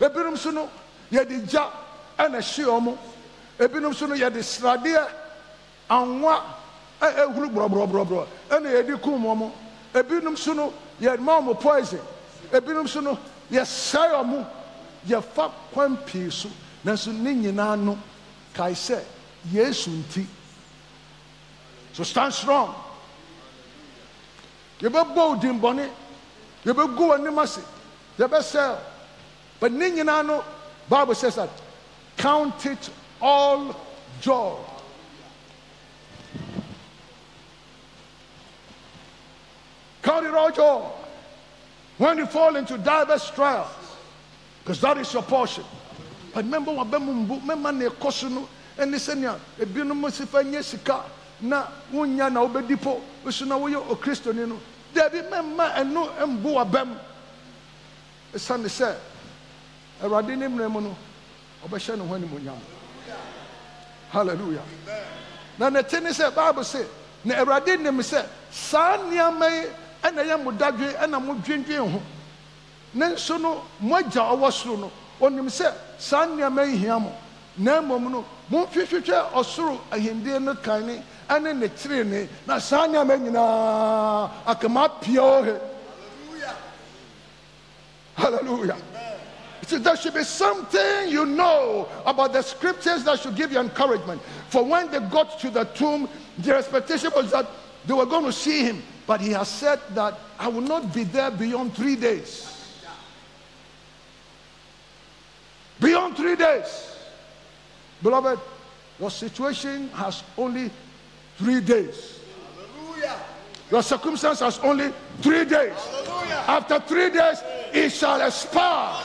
Ebinom so no yɛde gya ɛna ɛhyɛ ɔmo. Ebinom so no yɛde sradeɛ anwa ɛ- ehuru borɔborɔborɔborɔ ɛna yɛde kum wɔn ebinom so no yɛma ɔmo poison ebinom so no yɛsɛe ɔmo yɛfa kwan pii so nanso ne nyinaa no kae sɛ yesu nti. So stand strong. Yɛbɛbɔ wo din bɔne. Yɛbɛgu w'anim ase. Yɛbɛsɛe wo. but ne nyinaa no bible says that count it all joy. Count it all joy when you fall into diverse trials because that is your portion but remember wabɛ mu mbu mɛma na ɛkɔ so no ɛne sɛnea ebinom si fa nyɛ sika na wonya na wobɛdi po woso na woyɛ okristoni no dabi mɛma ɛno mbu wabɛm ɛsiane sɛ awurade ne mmerɛ mu no ɔbɛhyɛ ne ho animonyam hallelujah. Na ne te ne sɛ bible se na awurade nim sɛ saa nneɛma yi ɛna ɛyɛ mo dadwe ɛna mo dwendwen ho ne nso no mo agya ɔwɔ soro no ɔnim sɛ saa nneɛma yi hia mo na mmom no monhwehwehwɛ ɔsoro ahendeɛ no kan ne ɛne ne tenenee na saa nneɛma nyinaa akama apia wɔ he hallelujah See, there should be something you know about the scriptures that should give you encouragement. For when they got to the tomb, their expectation was that they were going to see him. But he has said that I will not be there beyond three days. Beyond three days. Beloved, your situation has only three days. Your circumstance has only three days. After three days, it shall expire.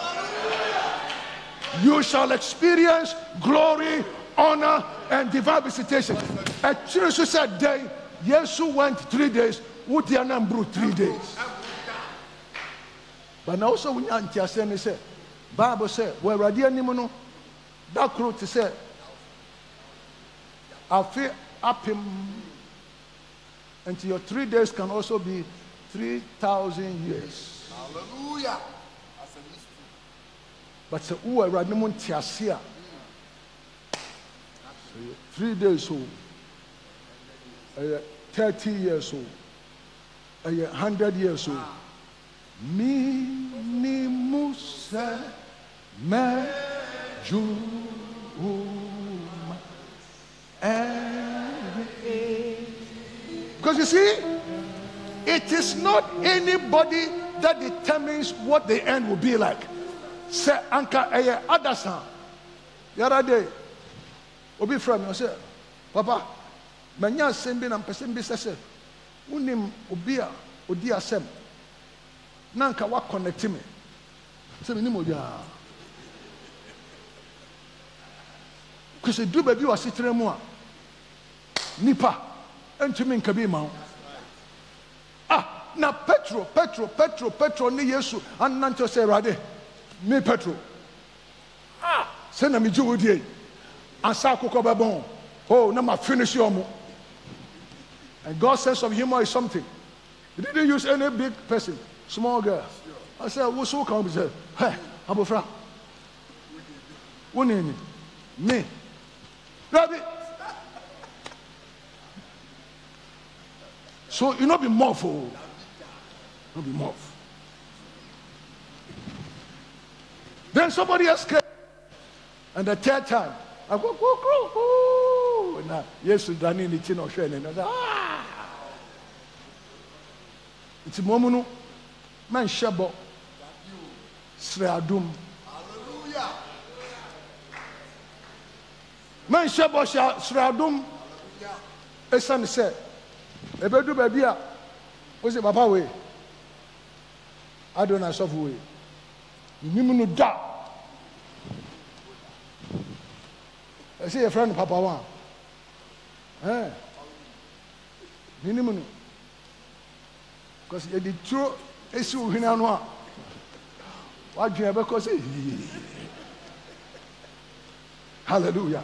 You shall experience glory, honor, and divine visitation. A Jesus said, day, yes, who went three days, would the number three days. But now also when you say, Bible said, where radia nimuno, that crew to say, I feel up him. Until your three days can also be 3,000 years. Hallelujah. But sɛ wowɔ awurade mu nte ase a three days o ɛyɛ thirty years o ɛyɛ hundred years o mi ni mu sɛ ɛyɛ. Because you see, it is not anybody that determines what the end will be like. sɛ anka ɛyɛ adasa yàrá de obi fira mi ɔsɛ papa manya asɛm bi na mpɛsɛ bi sɛ sɛ wonim obi a odi asɛm na nka wa connect me sɛ menim obi a kwesɛ duru baabi wɔ asetena mu a nipa ntumi nka bi ma wo. Ah na petro petro petro petro ne yesu anante sɛ awurade me petro. Ah sɛ na megye wo die. Ansa akokɔ bɛbɔn oh na ma finish your mo. And god's sense of humor is something. He didn't use any big person small girl. I said wo so kan bi sɛ hɛ abofra. Wo ne ni me dabi so you no be moff o no be moff Then somebody else came. And the third time, I go, go, go, go. Now, yes, Dani ni chino shene. And I said, ah. It's a moment, man, shabo. Sreadum. Man, shabo, sreadum. Esan said, Ebedu baby, what's it, Papa? Way. I don't know, soft way. nim no da ɛsɛ yɛfrɛ no papa wa ɛ menim no because yɛde turo ɛsi wo hwene ano a woadwene ɛbɛkɔ sɛ yii halleluya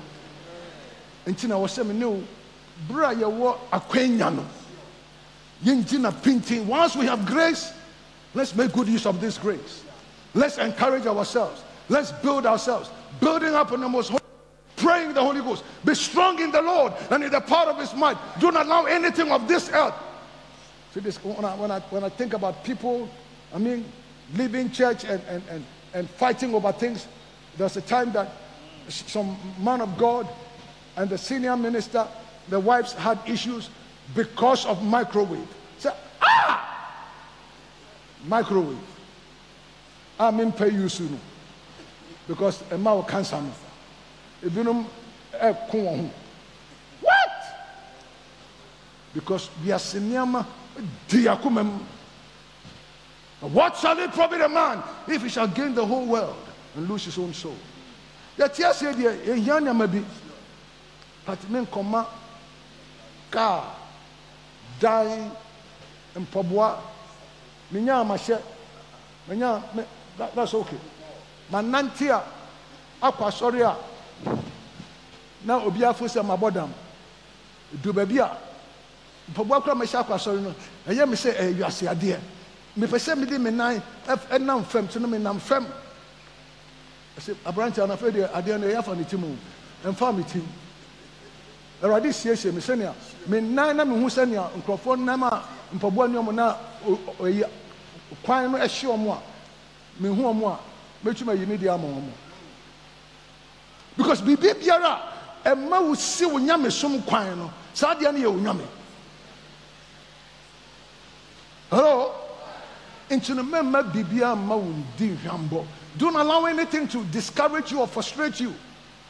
nti na wɔsɛ me ne a yɛwɔ akwanya no yɛnti na pintin once we have grace let's make good use of this grace Let's encourage ourselves. Let's build ourselves. Building up in the most holy, praying the Holy Ghost. Be strong in the Lord and in the power of his might. Do not allow anything of this earth this, when I, when I, when I think about people, I mean, leaving church and, and, and, and fighting over things, there's a time that some man of God and the senior minister, the wives had issues because of microwave. So, ah! Microwave. I mean, pay you soon. Because a man cancer. Ebinom ɛko wɔn ho. What? Because wiase nneɛma di akoma mu. What shall it profit a man if he shall gain the whole world and lose his own soul? Yɛte aseɛ deɛ yɛhia nneɛma bi. But me nkɔma kaa dan mpɔboa. Menya amahyɛ. Menya me that, that's okay. Manante a akɔ asɔre a na obi afo sɛ mabɔ dam. Du baabi a mpɔboa kora mehyɛ akɔ asɔre no ɛyɛ me sɛ ɛyɛ wiase adeɛ mepɛ sɛ mede me nan ɛnam fam nti no menam fam. Ɛsɛ aberanteɛ afei deɛ adeɛ no ɛyɛ afa ne tim o ɛmfa me tim awurade siesie me sɛnea na mehu sɛnea nkurɔfoɔ nam a mpɔboa nneɔm na kwan no ɛhye ɔmo a mehu ɔmo a mɛtumi ayi ne deɛ ama because biribi biara ɛma wo si wo nyamesom kwan no saa deɛ no yɛ wo nyame. Hello? Nti no mɛmma biribiara mma wo don't allow anything to discourage you or frustrate you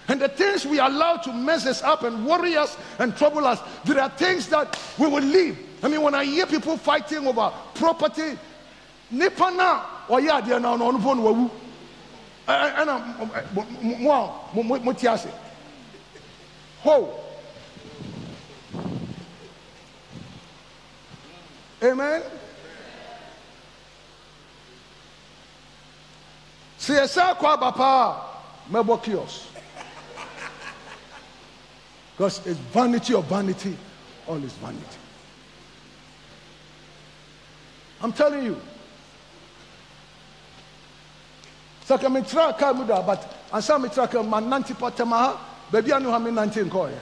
and the things we allow to mess us up and worry us and trouble us there are things that we will leave. I mean when i hear people fighting over property nipa na ɔyɛ adeɛ na ɔno ɔno no wawu. Ɛ- ɛ- ɛna mo- mo mo ho. Amen. Sɛ yɛsɛ akɔ aba paa a mɛbɔ kios because it's vanity of vanity all is vanity. I'm telling you. Sɛ ka metra kaa mu but ansa metra kaa mu manante pɔtɛm ha baabi a ne ha menante nkɔɔyɛ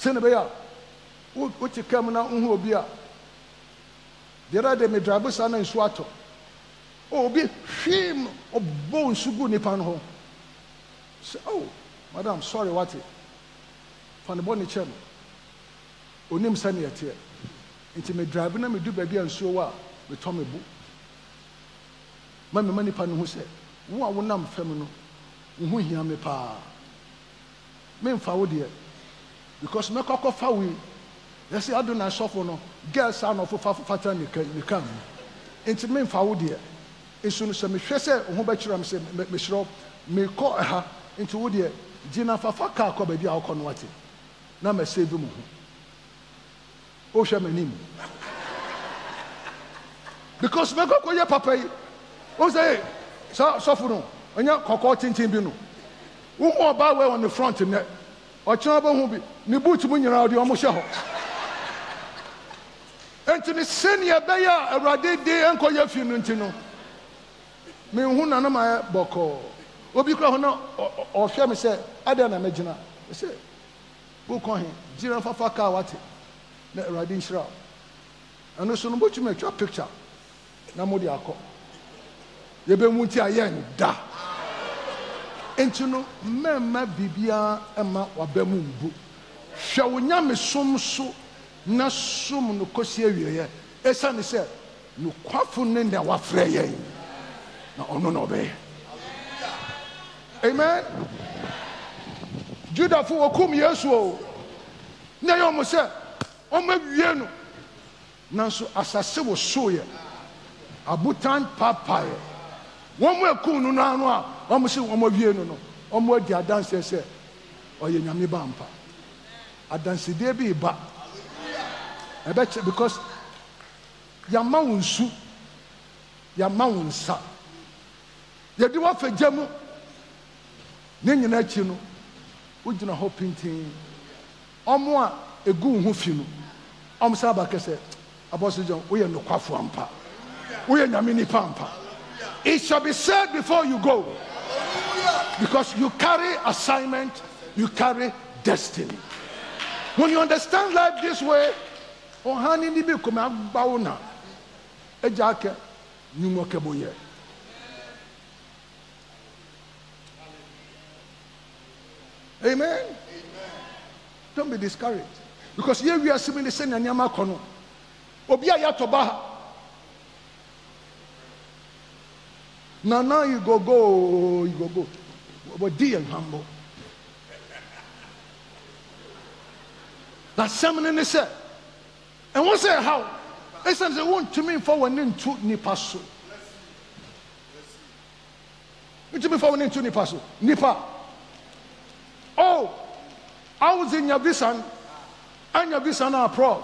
sɛne bɛyɛ a wo- wote kaa mu na wohu obi a the other day medrabo saa na nsuo atɔ o obi hwee m ɔbɔ nsu gu nipa no oh madam sorry wate fa ne bɔ ne kyɛ no onim sɛneɛ teɛ. Nti medrabo na medu baabi a nsuo wɔ a metɔ me bo. Ma mema nipa no ho sɛ wo a wonam fam no wo ho hia me paa. Memfa wo deɛ because mɛkɔkɔ fa wei yɛsɛ ado na asɔfo no girl saa na ɔfofa fata ne ka mu nti memfa wo deɛ nso no sɛ mehwɛ sɛ wo ho bɛkyerɛ m sɛ me- wo, mekɔ ɛha nti wo deɛ gyina fafa kaa kɔ baabi a wokɔ no wate na masɛvi mo ho. Wohwɛ m'anim. Because mɛkɔkɔ yɛ papa yi o sɛ saa sɔfo no ɔnyɛ kɔkɔɔ tenten bi no. Wohu ɔbaa wɛ wɔ ne front nnɛ. Ɔkyerɛ bɛhu bi ne boot mu nyinaa ɔde ɔmo hyɛ hɔ. Enti ne sɛnea ɛbɛyɛ a awurade de ɛnkɔyɛ fie no nti no menhu nanom ayɛ bɔkɔɔ. Obi kora hɔ na ɔhwɛ me sɛ adɛn na mɛgyina sɛ wokɔ he gyina fafa kaa wate. Na awurade nhyira ɛno so no bɛtumi atwa picture na mode akɔ. Yɛbɛmu nti ayɛ nda enti no mmɛmma biribiara ɛma waba mu mbu. Hwɛ wo nyamesom so na som no kɔsi awieɛ ɛsiane sɛ nokwafo ne nea wafrɛ yɛn. Na ɔno na ɔbɛyɛ amen. Judafo wɔkum yesu o. Na ɛyɛ ɔmo sɛ ɔmawie no nanso asase wɔ soeɛ abotan paapaeɛ wɔn mu ekum no n'ano a wɔn si wɔn awie no no. Wɔn adi adanseɛ sɛ ɔyɛ nyame ba mpa. Adansidie bi ba. Ɛbɛkyɛ because yama wo nsu yama wo nsa. Yɛde wɔfɛ gya mu ne nyinaa akyi no wogyina hɔ pintin ɔmo a egu ho fi no ɔmo sɛ aba kɛsɛ abɔso gyɔn woyɛ nokwafo ampa. Woyɛ nyame nipa ampa. It shall be said before you go. Because you carry assignment you carry destiny. When you understand life this way ɔhane ni bi kɔmi agbawo na. Egya akɛ nyumɔ kɛbo yɛ amen. Amen. don't be discouraged. Because here we are ni sɛ nea nneɛma kɔ no obi a yɛatɔ ba ha nana you go go. You go go wɔdi yɛn hambo na sɛm ne ne sɛ ɛho sɛ ɛhaw ɛsiane sɛ wontumi mfa w'ani nto nipa so wontumi mfa w'ani nto nipa so nipa oh awodze nya visa no anya visa no aprov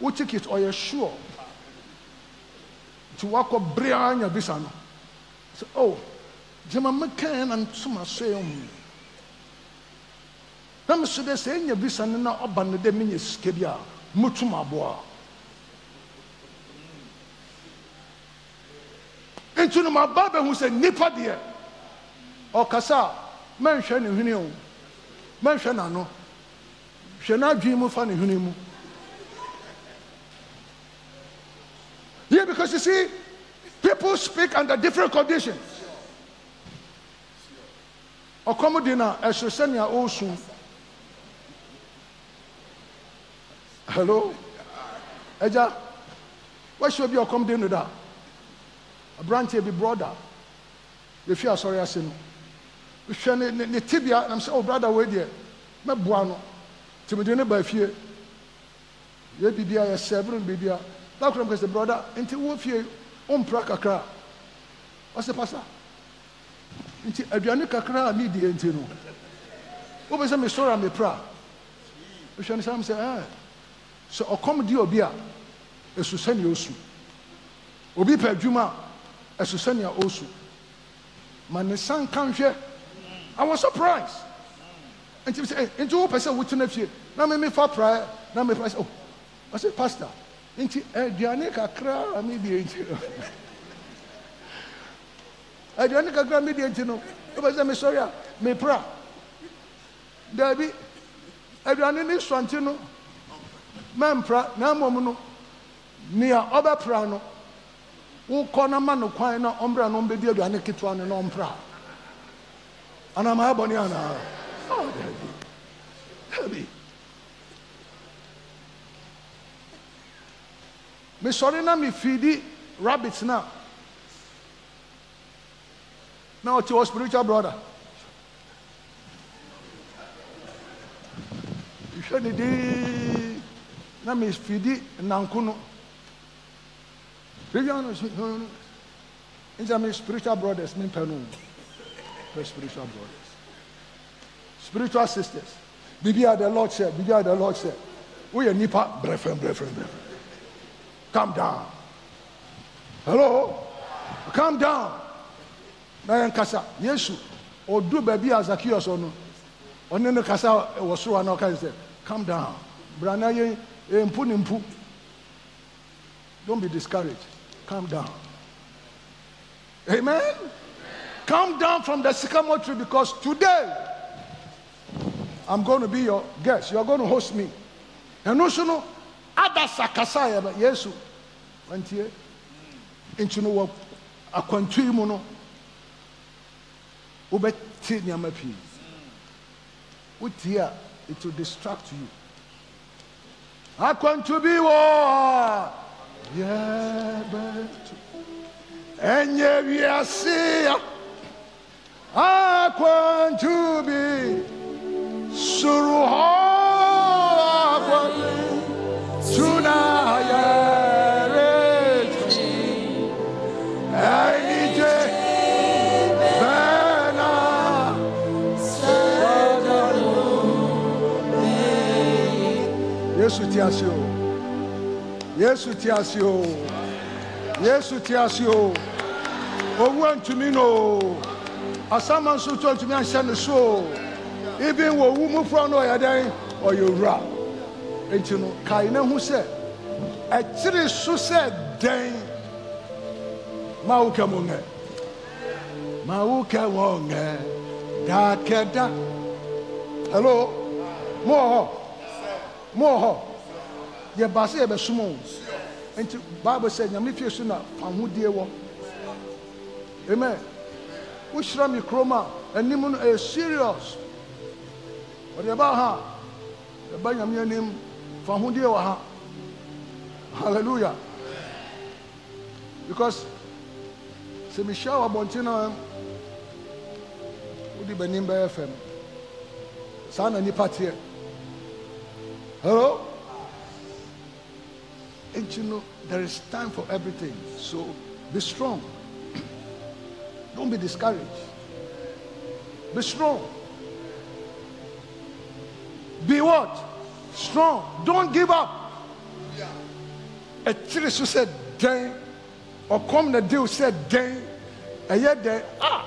wo ticket ɔyɛ sure? Nti woakɔ bere a anya visa no sɛ oh gyama mekaɛ na ntoma so ɛ hu na meso dɛ sɛ ɛnya visa no na ɔba no dɛ menya sika bi a motum aboa nti no maba bɛhu sɛ nnipa deɛ ɔkasa a manhwɛ ne hwene o manhwɛ n'ano hwɛ n'adwene mu fa ne hwene mu yeah because you see people speak under different conditions. Ɔkɔm di na ɛso sɛnea ɔresu hello? Agya wahyɛ obi a ɔkɔm di no da aberanteɛ bi broda yɛfi asɔre ase no hwɛ ne ne ne tibia nam sɛ oh brada wei deɛ mɛboa no. Tìmìtì ne ba fie. Yɛ bibi a yɛ sɛ ɛbɛrɛ bibi a dakoro mu kɛse broda nti wo fie o mpira kakra. Ɔsɛ pasa nti aduane kakra a mi di nti no wo bɛ sɛ mi sɔrɔ a mi pra ehwɛ ne sɛ ɛɛ sɛ ɔkɔm di obi a esu sɛnea osu. Obi pɛ adwuma a esu sɛnea osu. Ma ne san kan hwɛ i was surprised. Nti sɛ ɛ nti wo pɛ sɛ wotena fie na mi mi fa na mi fa sɛ oh. Ɔsɛ pastor nti aduane kakra mi di no aduane kakra mi di nti no wo pɛ sɛ mi sɔre a mi pra daabi aduane ne sɔnti no mɛmpra na mmom no. Nea ɔbɛpra no. Wokɔ na ma no kwan na ɔmbra no ɔmbɛdi aduane ketewa no na ɔmpra ne anaa Oh, daabi daabi mesɔre na mefidi rabbit na. Na ɔte wɔ spiritual brother? Hwɛ ne dee na mefidi nanko no Bibia no. Nti me spiritual brothers me mpɛ no me spiritual brothers spiritual sisters. Bibia the lord said bibia the lord said woyɛ nipa brɛfɛn brɛfɛn brɛfɛn calm down. Hello? Calm down. Na kasa. Yesu ɔdu baabi a zakios no ɔne kasa wɔ soro a na ɔka calm down. Bra na yɛn mpu ne mpu. Don't be discouraged. Calm down. Amen calm down from the sycamore tree because today i'm going to be your guest. You are going to host me. Ɛno nso no adasa kasa yɛ bɛ yesu. Wantie nti no wɔ akwantu yi mu no wobɛte nneɛma pii. Wotie a it will distract you. Akwantu bi wɔ yɛbɛtu ɛnyɛ wiase a akwantu bi soro hɔ akwantu na yɛretu ɛnigye bɛna yesu ti ase o. Yesu ti ase o. Yesu ti ase o. Owu antumi no asama nso to antumi anhyɛ ne so. Ibi wɔ owu mu fura no ɔyɛ dɛn ɔyɛ owura. Nti no kae ne ho sɛ ɛkyere so sɛ dɛn? Ma wo kɛ mo ŋɛ. Ma wo kɛ wɔ ŋɛ. Daakɛda hello? Mo wɔ hɔ. Mo wɔ hɔ. Yɛba sɛ yɛbɛsom o. Nti bible sɛ nyame fie so na ahodie wɔ. Amen wohyira me kurom a anim no eh, ɛyɛ serious. Ɔde ɛba ha ɛba nyame anim fa ahodie wɔ ha. Hallelujah. Because sɛ mehyia wɔ abɔnten na wode b'anim bɛyɛ fam. Saa na nipa teɛ. Hello? And you know there is time for everything. So be strong don't be discouraged. Be strong. Be what? Strong. Don't give up. Akyiri so sɛ dɛn ɔkɔm na dew sɛ dɛn ɛyɛ dɛn a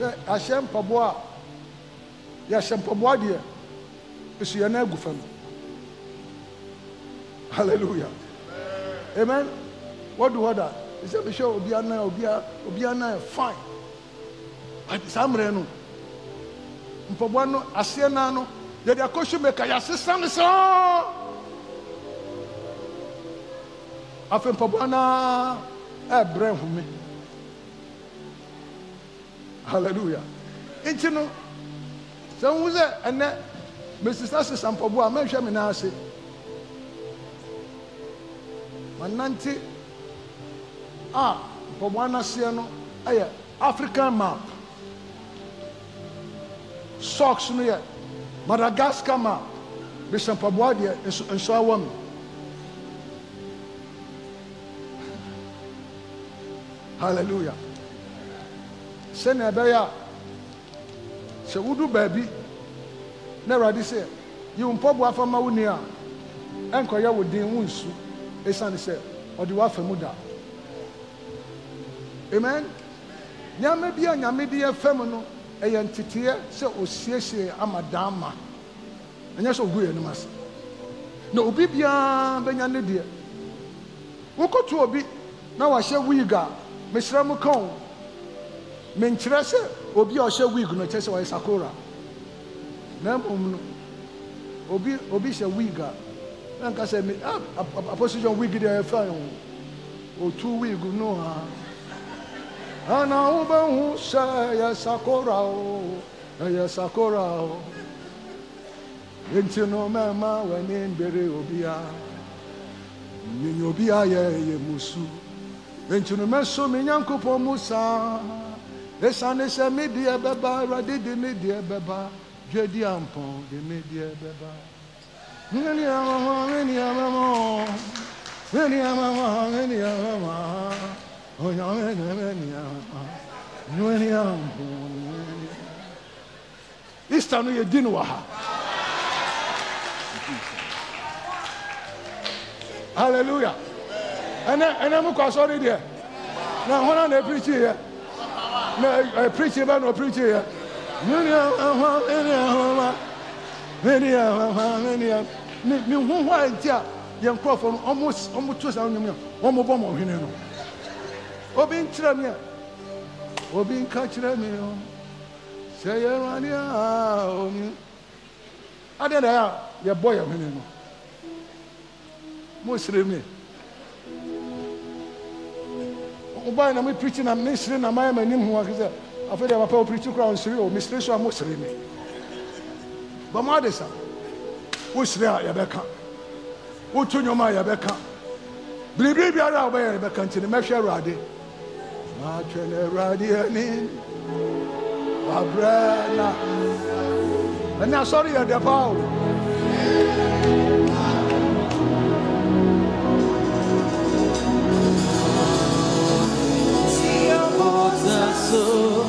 yɛ ahyɛ mpaboa a yɛahyɛ mpaboa deɛ esu yɛn nan agu fam. Hallelujah. Amen. What do what a ɛsɛ mehyɛ obi anan obi a obi anan fine. Saa mmerɛ no mpaboa no aseɛ nan no yɛde akɔhye mɛka yɛasesa no saa afei mpaboa naa ɛbrɛ nhome hallelujah. Nti no sɛ wohu sɛ ɛnɛ mesisa sesa mpaboa a mɛhwɛ me nan ase. Manante a. Mpaboa no aseɛ no ɛyɛ african map. Socks no yɛ madagascar map. Mehyɛ mpaboa deɛ nso nso awɔ me hallelujah. Sɛnea ɛbɛyɛ a sɛ wodu baabi na awurade sɛ yiw mpɔboa fa ma wo ni a ɛnkɔyɛ wo den wo nsu ɛsiane sɛ ɔde woafa mu da amen. Nyama bi a nyame de yɛ fam no ɛyɛ nteteɛ sɛ osiesie ama dan ma. Ɛnyɛ sɛ ogu yɛn anim ase. Na obi biara bɛnya ne deɛ. Wokɔto obi na wahyɛ wig a mesrɛ mu ka menkyerɛ sɛ obi a ɔhyɛ wig no kyerɛ sɛ ɔyɛ sakora. Na mmom no obi obi hyɛ wig a na sɛ me ah aposition wig deɛ ɛfa o otu wig no ha. Ana wobɛhu sɛ ɛyɛ sakora o sakora o enti no mɛma w'ani mbere obiara nyinyi obiara yɛ ɛyɛ musu. Enti no mɛso me nyankopɔn mu saa ɛsiane sɛ me deɛ bɛba awurade de me deɛ bɛba dwadi ampɔn de me deɛ bɛba Meniamama, meniamama, meniamama, meniamama, onyame ne meniamama, meniampo, Easter no yɛdi no wɔ ha. Hallelujah. Ɛnɛ ɛnɛ mu kɔ asɔre deɛ. Na hɔn na epirikyi yɛ. Na epirikyi bɛ na epirikyi yɛ. Meniamama, meniamama, meniamama, meniamama. Me me hu hɔ a nti a yɛn nkurɔfoɔ no ɔmo ɔmo to saa ɔmo bɔ mo hwene no. Obi nkyerɛ mi a obi nka kyerɛ mi o. Sɛ yɛ a omi. Adeɛ na yɛ a yɛbɔ yɛn hwene no. Mo sere mi. Ɔbaa na mo pirikyi na me sere na mayɛ m'anim ho akisɛ afei deɛ papa o pirikyi kora ɔnsere o me sere so a mo sere mi. Bɔn ade sa wosere a yɛbɛka woto nnwom a yɛbɛka biribi biara a wobɛyɛ yɛbɛka nti no mɛhwɛ awurade matwɛ no awurade ani wabrɛ na ɛne asɔre yɛ dɛ paa o Amparo.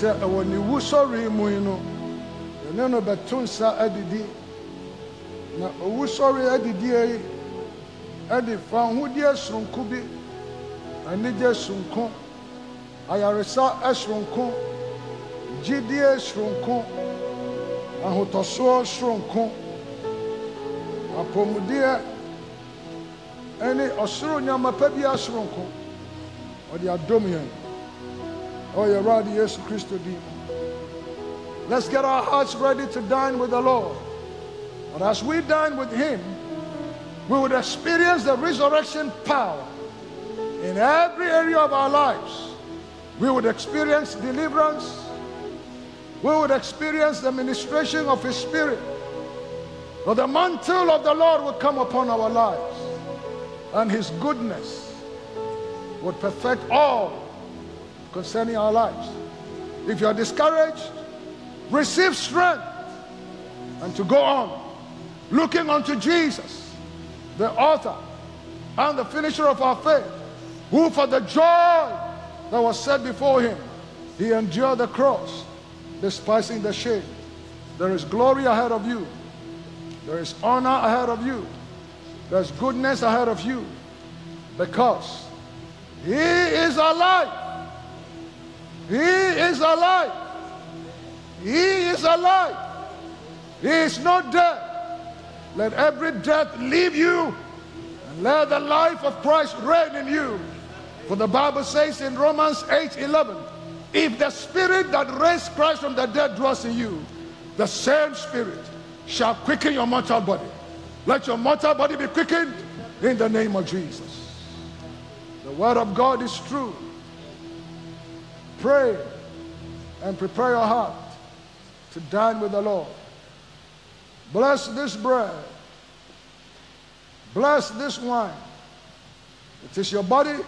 sɛ ɛwɔ ne wu sɔre mu yi no ɛne no bɛto nsa adidi na owu sɔre adidie yi ɛde fa ahodeɛ soronko bi anigye soronko ayaresa soronko gyidie soronko ahotɔsoɔ soronko apɔmudeɛ ɛne ɔsoro nneɛma pa bi asoronko ɔde adom yɛn. Ɔyɛ awurade yesu kristo din let's get our hearts ready to dine with the lord. But as we dine with him we would experience the resurrection power. In every area of our lives we would experience deliverance we would experience the ministration of his spirit but the mantle of the lord would come upon our lives and his goodness would perfect all concerning our lives. If you are discouraged, receive strength and to go on, looking unto Jesus, the author and the finisher of our faith, who for the joy that was set before him, he endured the cross, despising the shame. There is glory ahead of you. There is honor ahead of you. There's goodness ahead of you because He is alive. He is alive. He is alive. He is not dead. Let every death leave you and let the life of Christ reign in you. For the Bible says in Romans 8 11, if the spirit that raised Christ from the dead dwells in you, the same spirit shall quicken your mortal body. Let your mortal body be quickened in the name of Jesus. The word of God is true. Pray and prepare your heart to dine with the Lord. Bless this bread. Bless this wine. It is your body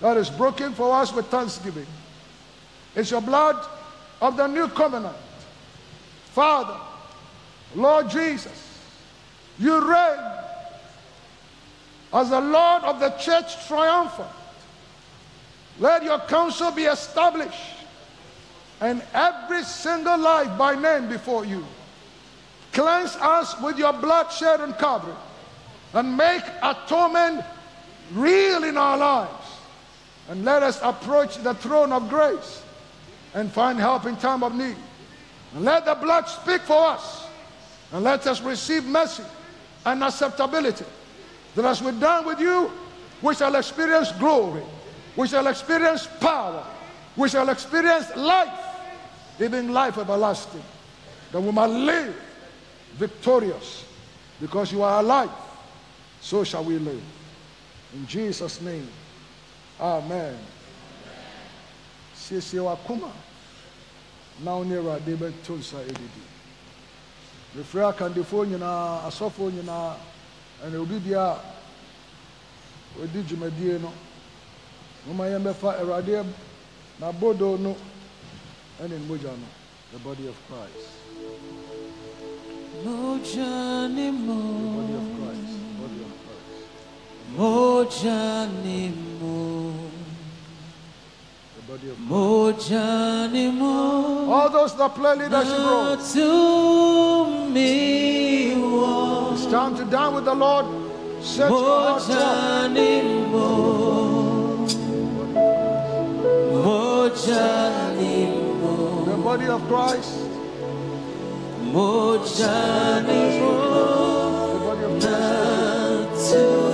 that is broken for us with thanksgiving. It's your blood of the new covenant. Father, Lord Jesus, you reign as the Lord of the church triumphant. Let your counsel be established and every single life by name before you. Cleanse us with your blood shed Calvary and make atonement real in our lives. And let us approach the throne of grace and find help in time of need. And let the blood speak for us and let us receive mercy and acceptability. That as we dine with you, we shall experience glory, we shall experience power, we shall experience life, even life everlasting. That we might live victorious because you are alive. So shall we live. In Jesus' name, Amen. Siesie wakoma na wo ne Awurade bɛto nsa mefrɛ akandifoɔ nyinaa asɔfoɔ nyinaa ɛna obi bia a ɔdi dwumadie no. Moma yɛn bɛfa awurade n'abodo no ɛne ne mogya no the body of christ. Mojani body of christ body of christ. Mojani mo, the body of christ mo. all those that play leadership role. To me, wo, it's time to dine with the lord. Set your heart up mojani mo, mojani mo, the body of christ. The body of christ. To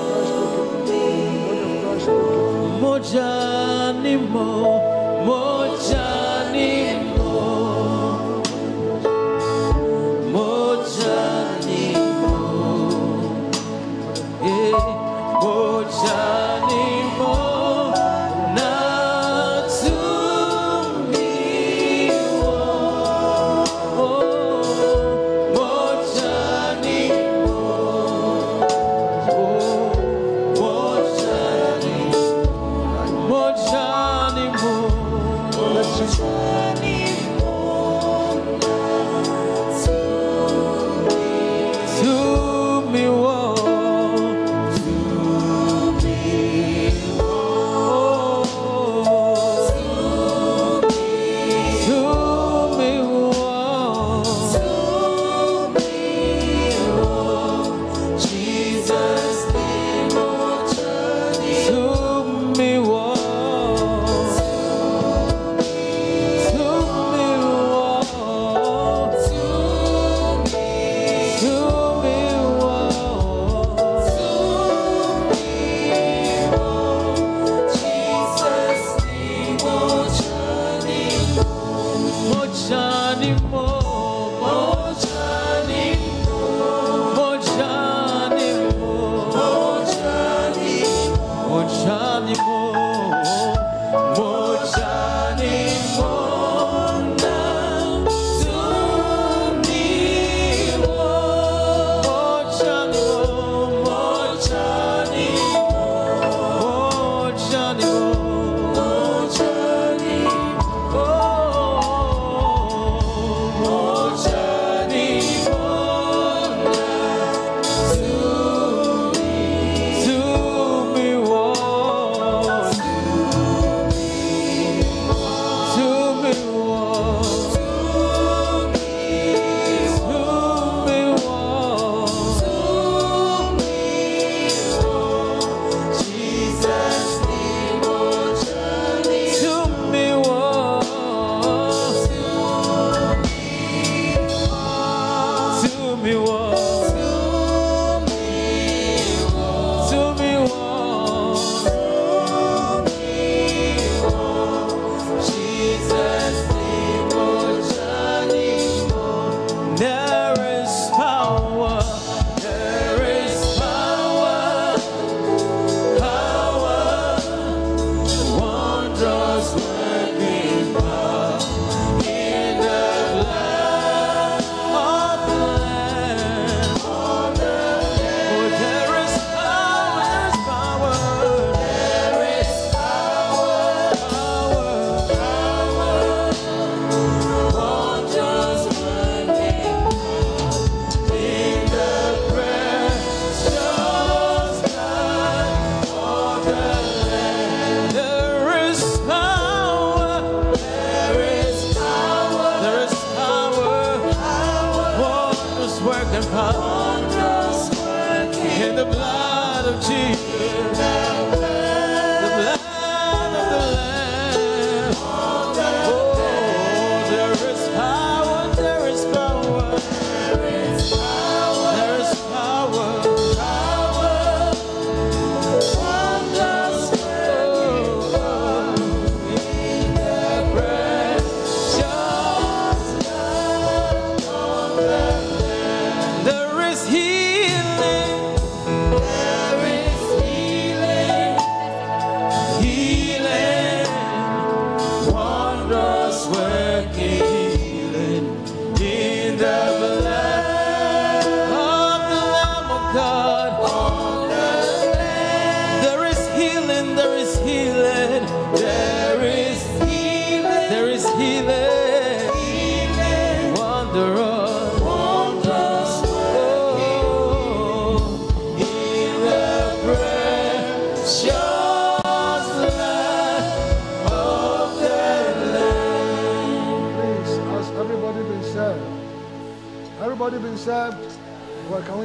the body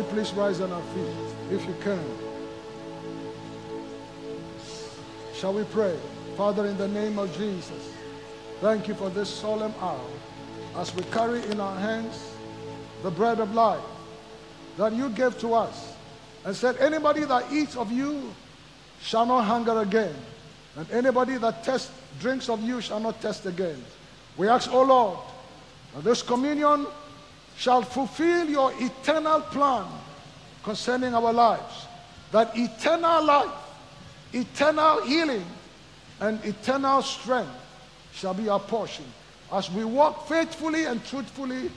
please rise on our feet if you can. Shall we pray? Father, in the name of Jesus, thank you for this solemn hour as we carry in our hands the bread of life that you gave to us and said, Anybody that eats of you shall not hunger again, and anybody that tests, drinks of you shall not test again. We ask, O oh Lord, that this communion shall fulfill your eternal plan concerning our lives. That eternal life, eternal healing, and eternal strength shall be our portion as we walk faithfully and truthfully,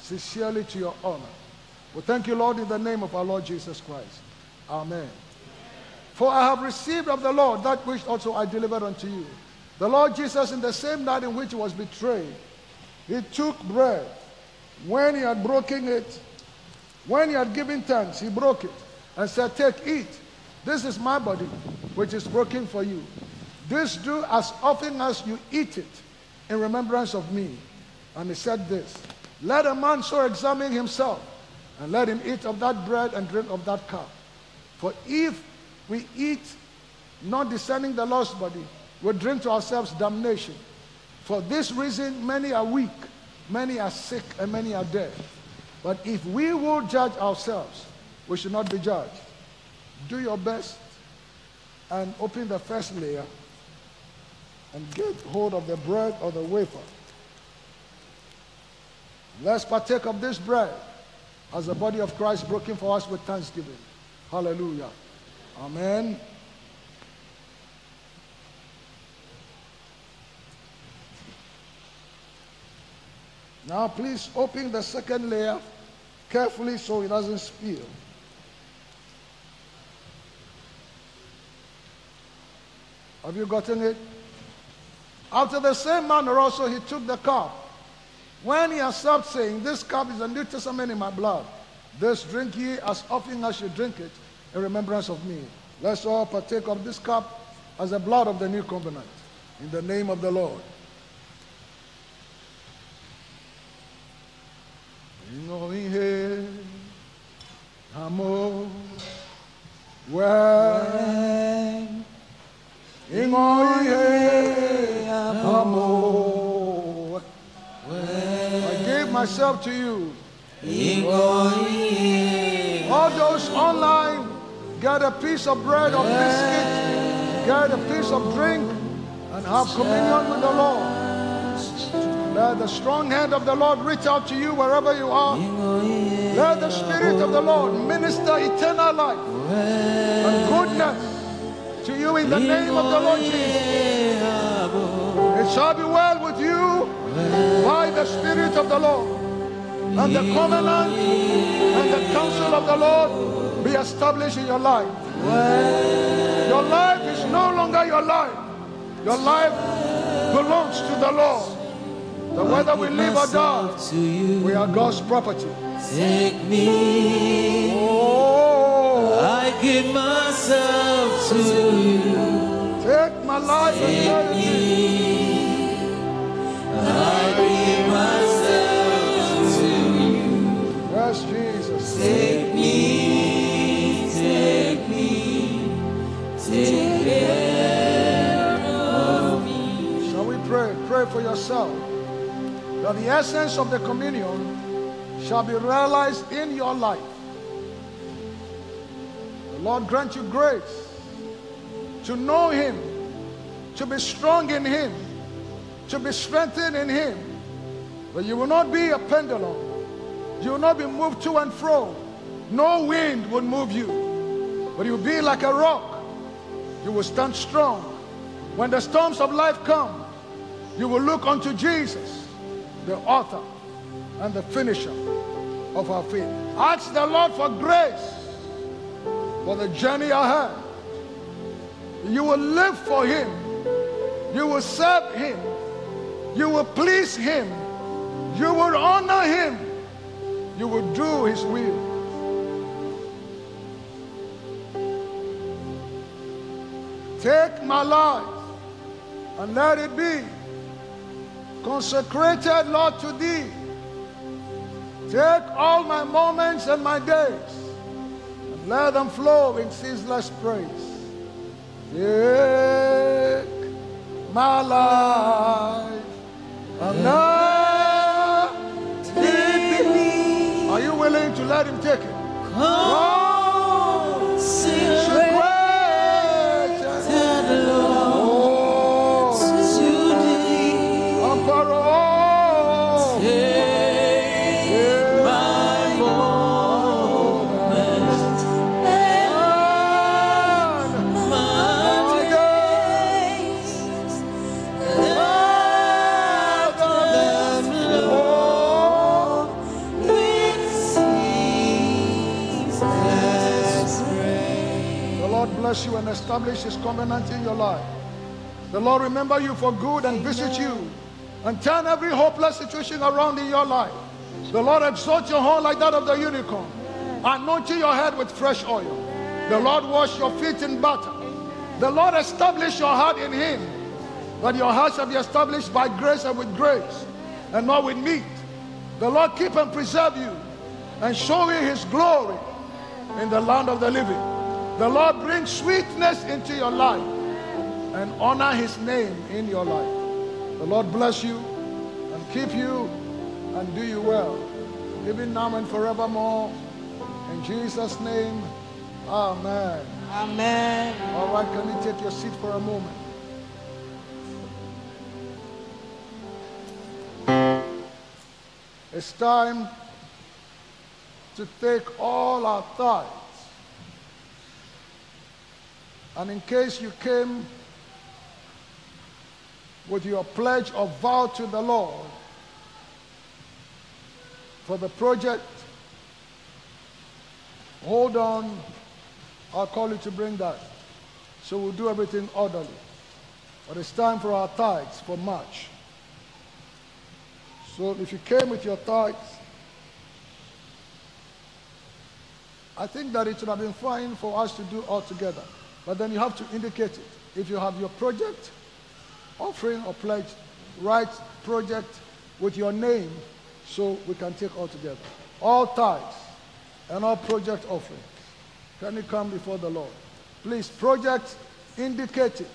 sincerely to your honor. We thank you, Lord, in the name of our Lord Jesus Christ. Amen. For I have received of the Lord that which also I delivered unto you. The Lord Jesus, in the same night in which he was betrayed, he took bread. When he had broken it, when he had given thanks, he broke it and said, Take, eat. This is my body, which is broken for you. This do as often as you eat it in remembrance of me. And he said this Let a man so examine himself, and let him eat of that bread and drink of that cup. For if we eat not discerning the Lord's body, we drink to ourselves damnation. For this reason, many are weak, many are sick, and many are dead. But if we will judge ourselves, we should not be judged. Do your best and open the first layer and get hold of the bread or the wafer. Let's partake of this bread as the body of Christ broken for us with thanksgiving. Hallelujah. Amen. Now, please open the second layer carefully so it doesn't spill. Have you gotten it? After the same manner also he took the cup. When he had stopped saying, This cup is the New Testament in my blood. This drink ye as often as you drink it in remembrance of me. Let's all partake of this cup as the blood of the new covenant. In the name of the Lord. Ingo ihe amo when ingo ihe amo I gave myself to you. All those online, get a piece of bread or biscuit, get a piece of drink, and have communion with the Lord. Let the strong hand of the Lord reach out to you wherever you are. Let the Spirit of the Lord minister eternal life and goodness to you in the name of the Lord Jesus. It shall be well with you by the Spirit of the Lord. And the covenant and the counsel of the Lord be established in your life. Your life is no longer your life. Your life belongs to the Lord. So whether we live or die, we are God's property. Take me, Oh, I give myself to you. take my life and let it be. I give myself to you. Yes, Jesus. Take me, take me, take care of me. Shall we pray? Pray for yourself that the essence of the communion shall be realized in your life. The Lord grant you grace to know Him, to be strong in Him, to be strengthened in Him. that you will not be a pendulum. You will not be moved to and fro. No wind will move you. But you will be like a rock. You will stand strong. When the storms of life come, you will look unto Jesus, the author and the finisher of our faith. Ask the Lord for grace for the journey ahead. You will live for Him. You will serve Him. You will please Him. You will honor Him. You will do His will. Take my life and let it be consecrated, Lord, to Thee. Take all my moments and my days and let them flow in ceaseless praise. Take my life and let it. Are you willing to let Him take it? Consecrated, establish His covenant in your life. The Lord remember you for good and visit you and turn every hopeless situation around in your life. The Lord exalt your horn like that of the unicorn, anointing your head with fresh oil. The Lord wash your feet in butter. The Lord establish your heart in Him, that your heart shall be established by grace and with grace, and not with meat. The Lord keep and preserve you and show you His glory in the land of the living. The Lord bring sweetness into your life and honor his name in your life. The Lord bless you and keep you and do you well, even now and forevermore. In Jesus' name, amen. Amen. All right, can you take your seat for a moment? It's time to take all our tithes. And in case you came with your pledge or vow to the Lord, for the project. Hold on. I'll call you to bring that. So we'll do everything orderly. But it's time for our tithes for March. So if you came with your tithes, I think that it would have been fine for us to do all together. But then you have to indicate it. If you have your project, offering or pledge, write project with your name so we can take all together. All tithes and all project offerings. Can you come before the Lord? Please, project indicate it.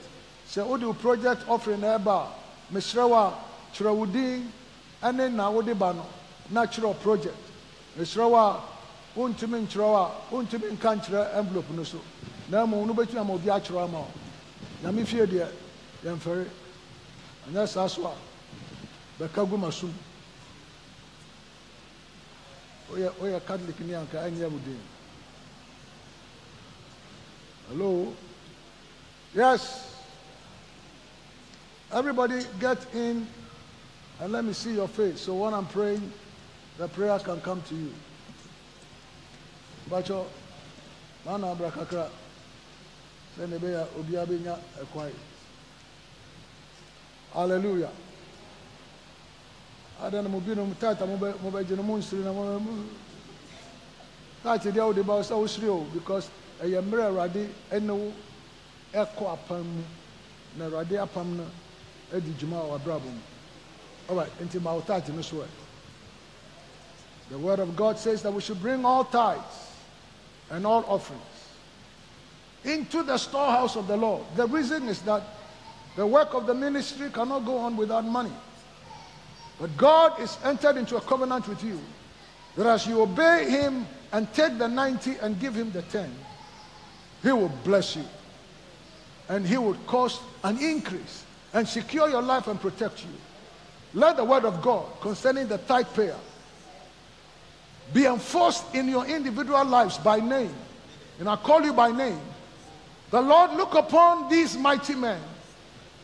Say, do project offering eba? Mishrawa, Chrawudin, and then the natural project. Mishrawa, wontumi nkyerɛw a wontumi nka nkyerɛ envelope no so na mmom no bɛtumi ama obi akyerɛw ama wo. Nyame fie deɛ yɛmfɛre. Ɛnyɛ saa so a bɛka gu ma som woyɛ woyɛ catholic ni anka ɛnyɛ wo din. Hello? Yes. Everybody get in and let me see your face. So when i'm praying the prayer can come to you. Bàtchọ maa na abira kakra sɛnea ɛbɛyɛ obiara bɛnya ɛkwan hallelujah adan mo binom taata mo bɛ mo bɛ gye no mo nsiri na mo taata deɛ wode ba sɛ wosiri o because ɛyɛ mmerɛ awurade ɛne wo ɛkɔ apam mu na awurade apam no adi dwuma a wabrabɔ mu alright nti ma wo taata no so the word of god says that we should bring all tithes and all offerings into the storehouse of the Lord. The reason is that the work of the ministry cannot go on without money. But God is entered into a covenant with you that as you obey Him and take the 90 and give Him the 10, He will bless you. And He will cause an increase and secure your life and protect you. Let the word of God concerning the tithe payer be enforced in your individual lives by name. And I call you by name. The Lord, look upon these mighty men.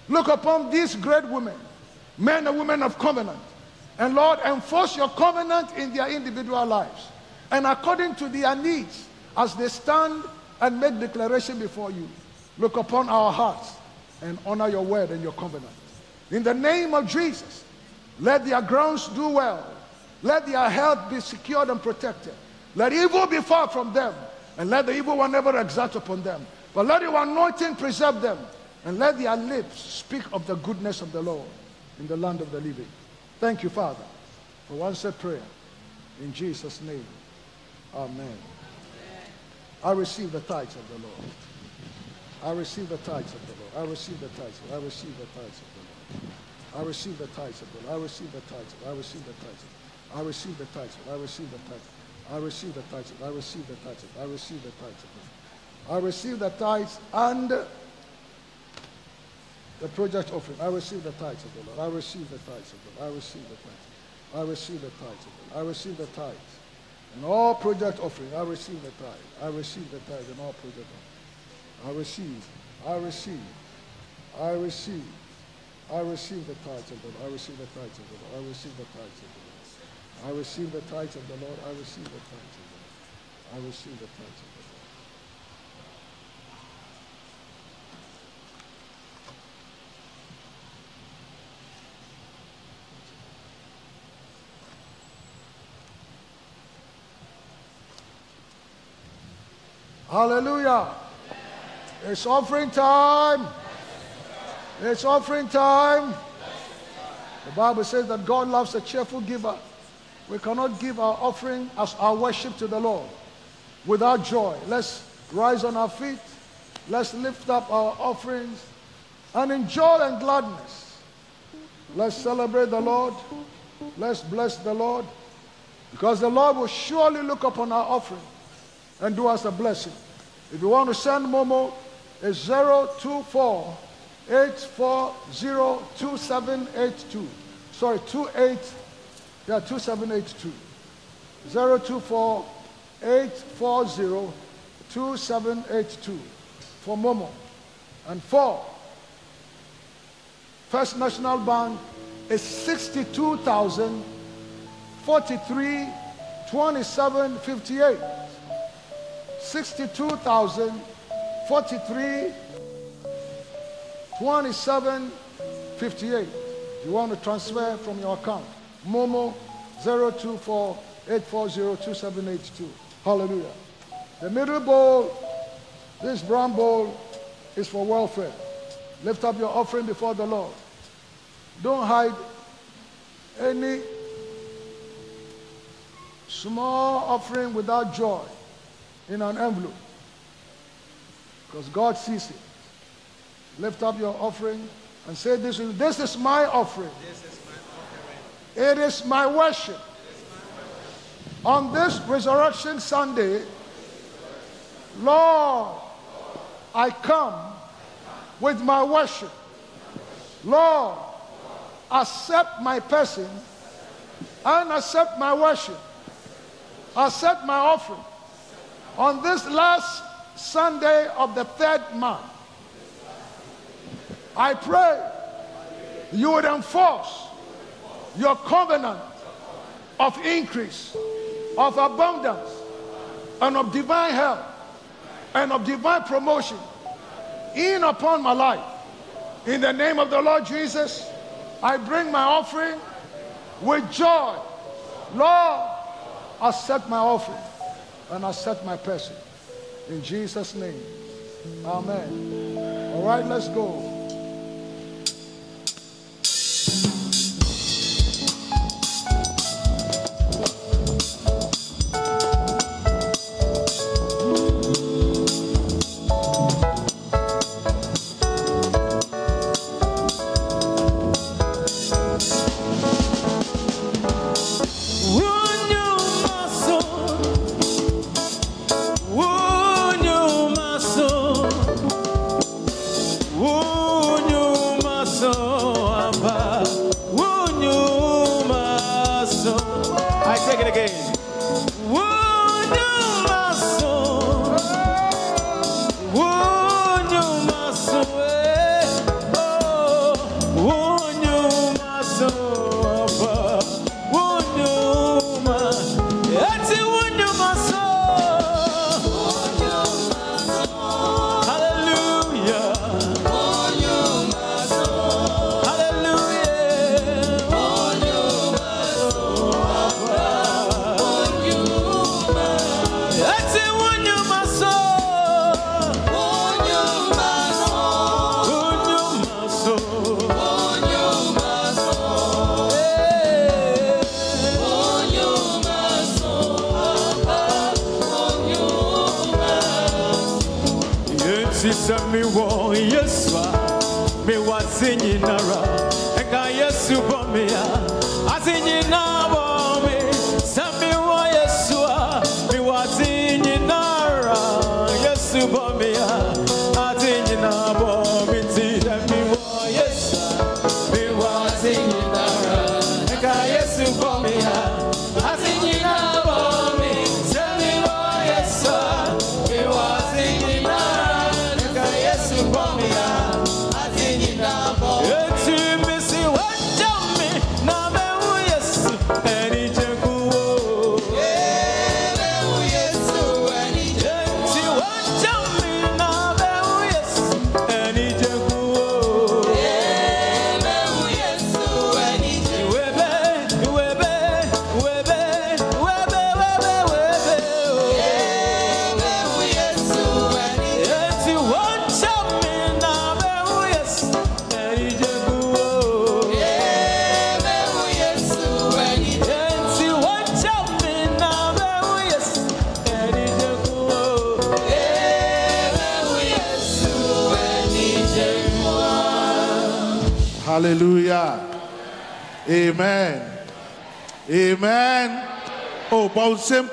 Look upon these great women, men and women of covenant. And Lord, enforce your covenant in their individual lives. And according to their needs, as they stand and make declaration before you, look upon our hearts and honor your word and your covenant. In the name of Jesus, let their grounds do well let their health be secured and protected. Let evil be far from them, and let the evil one never exert upon them. But let your anointing preserve them, and let their lips speak of the goodness of the Lord in the land of the living. Thank you, Father, for answered prayer. In Jesus' name, Amen. I receive the tithes of the Lord. I receive the tithes of the Lord. I receive the tithes. I receive the tithes of the Lord. I receive the tithes of the Lord. I receive the tithes. I receive the tithes. I receive the tithes. I receive the tithes. I receive the tithes. I receive the tithes. I receive the tithes. I receive the tithes and the project offering. I receive the tithes of the Lord. I receive the tithes of the Lord. I receive the tithes. I receive the tithes of the Lord. I receive the tithes. And all project offering, I receive the tithe. I receive the tithe and all project offering. I receive. I receive. I receive. I receive the tithes of the Lord. I receive the tithes of the Lord. I receive the tithes of the Lord. I receive the tithes of the Lord. I receive the tithes of the Lord. I receive the tithes of the Lord. Hallelujah. It's offering time. It's offering time. The Bible says that God loves a cheerful giver. We cannot give our offering as our worship to the Lord without joy. Let's rise on our feet. Let's lift up our offerings and in joy and gladness. Let's celebrate the Lord. Let's bless the Lord because the Lord will surely look upon our offering and do us a blessing. If you want to send Momo, it's 024 840 2782. Sorry, 28, yeah, 2782. 024 840 for Momo. And for First National Bank is 62,000 43 27 58. 62,000 43 27 58. You want to transfer from your account. Momo 024 840 2782. Hallelujah. The middle bowl, this brown bowl, is for welfare. Lift up your offering before the Lord. Don't hide any small offering without joy in an envelope. Because God sees it. Lift up your offering and say, This is, this is my offering. It is my worship. On this Resurrection Sunday, Lord, I come with my worship. Lord, accept my person and accept my worship. Accept my offering. On this last Sunday of the third month, I pray you would enforce your covenant of increase, of abundance, and of divine help, and of divine promotion in upon my life. In the name of the Lord Jesus, I bring my offering with joy. Lord, accept my offering and accept my person. In Jesus' name. Amen. All right, let's go.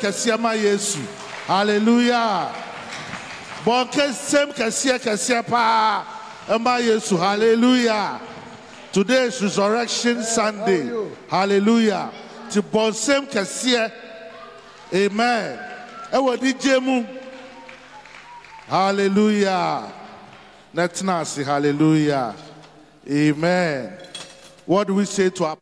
Kɛseɛ ma Yesu. Hallelujah. Bɔnkɛsɛm kɛseɛ kɛseɛ paa ɛma Yesu. Hallelujah. Today is Resurrection Sunday. Hallelujah. Ti bɔnsem kɛseɛ. Amen. Ɛwɔ anigye mu. Hallelujah. Na tena ase. Hallelujah. Amen. What do we say to our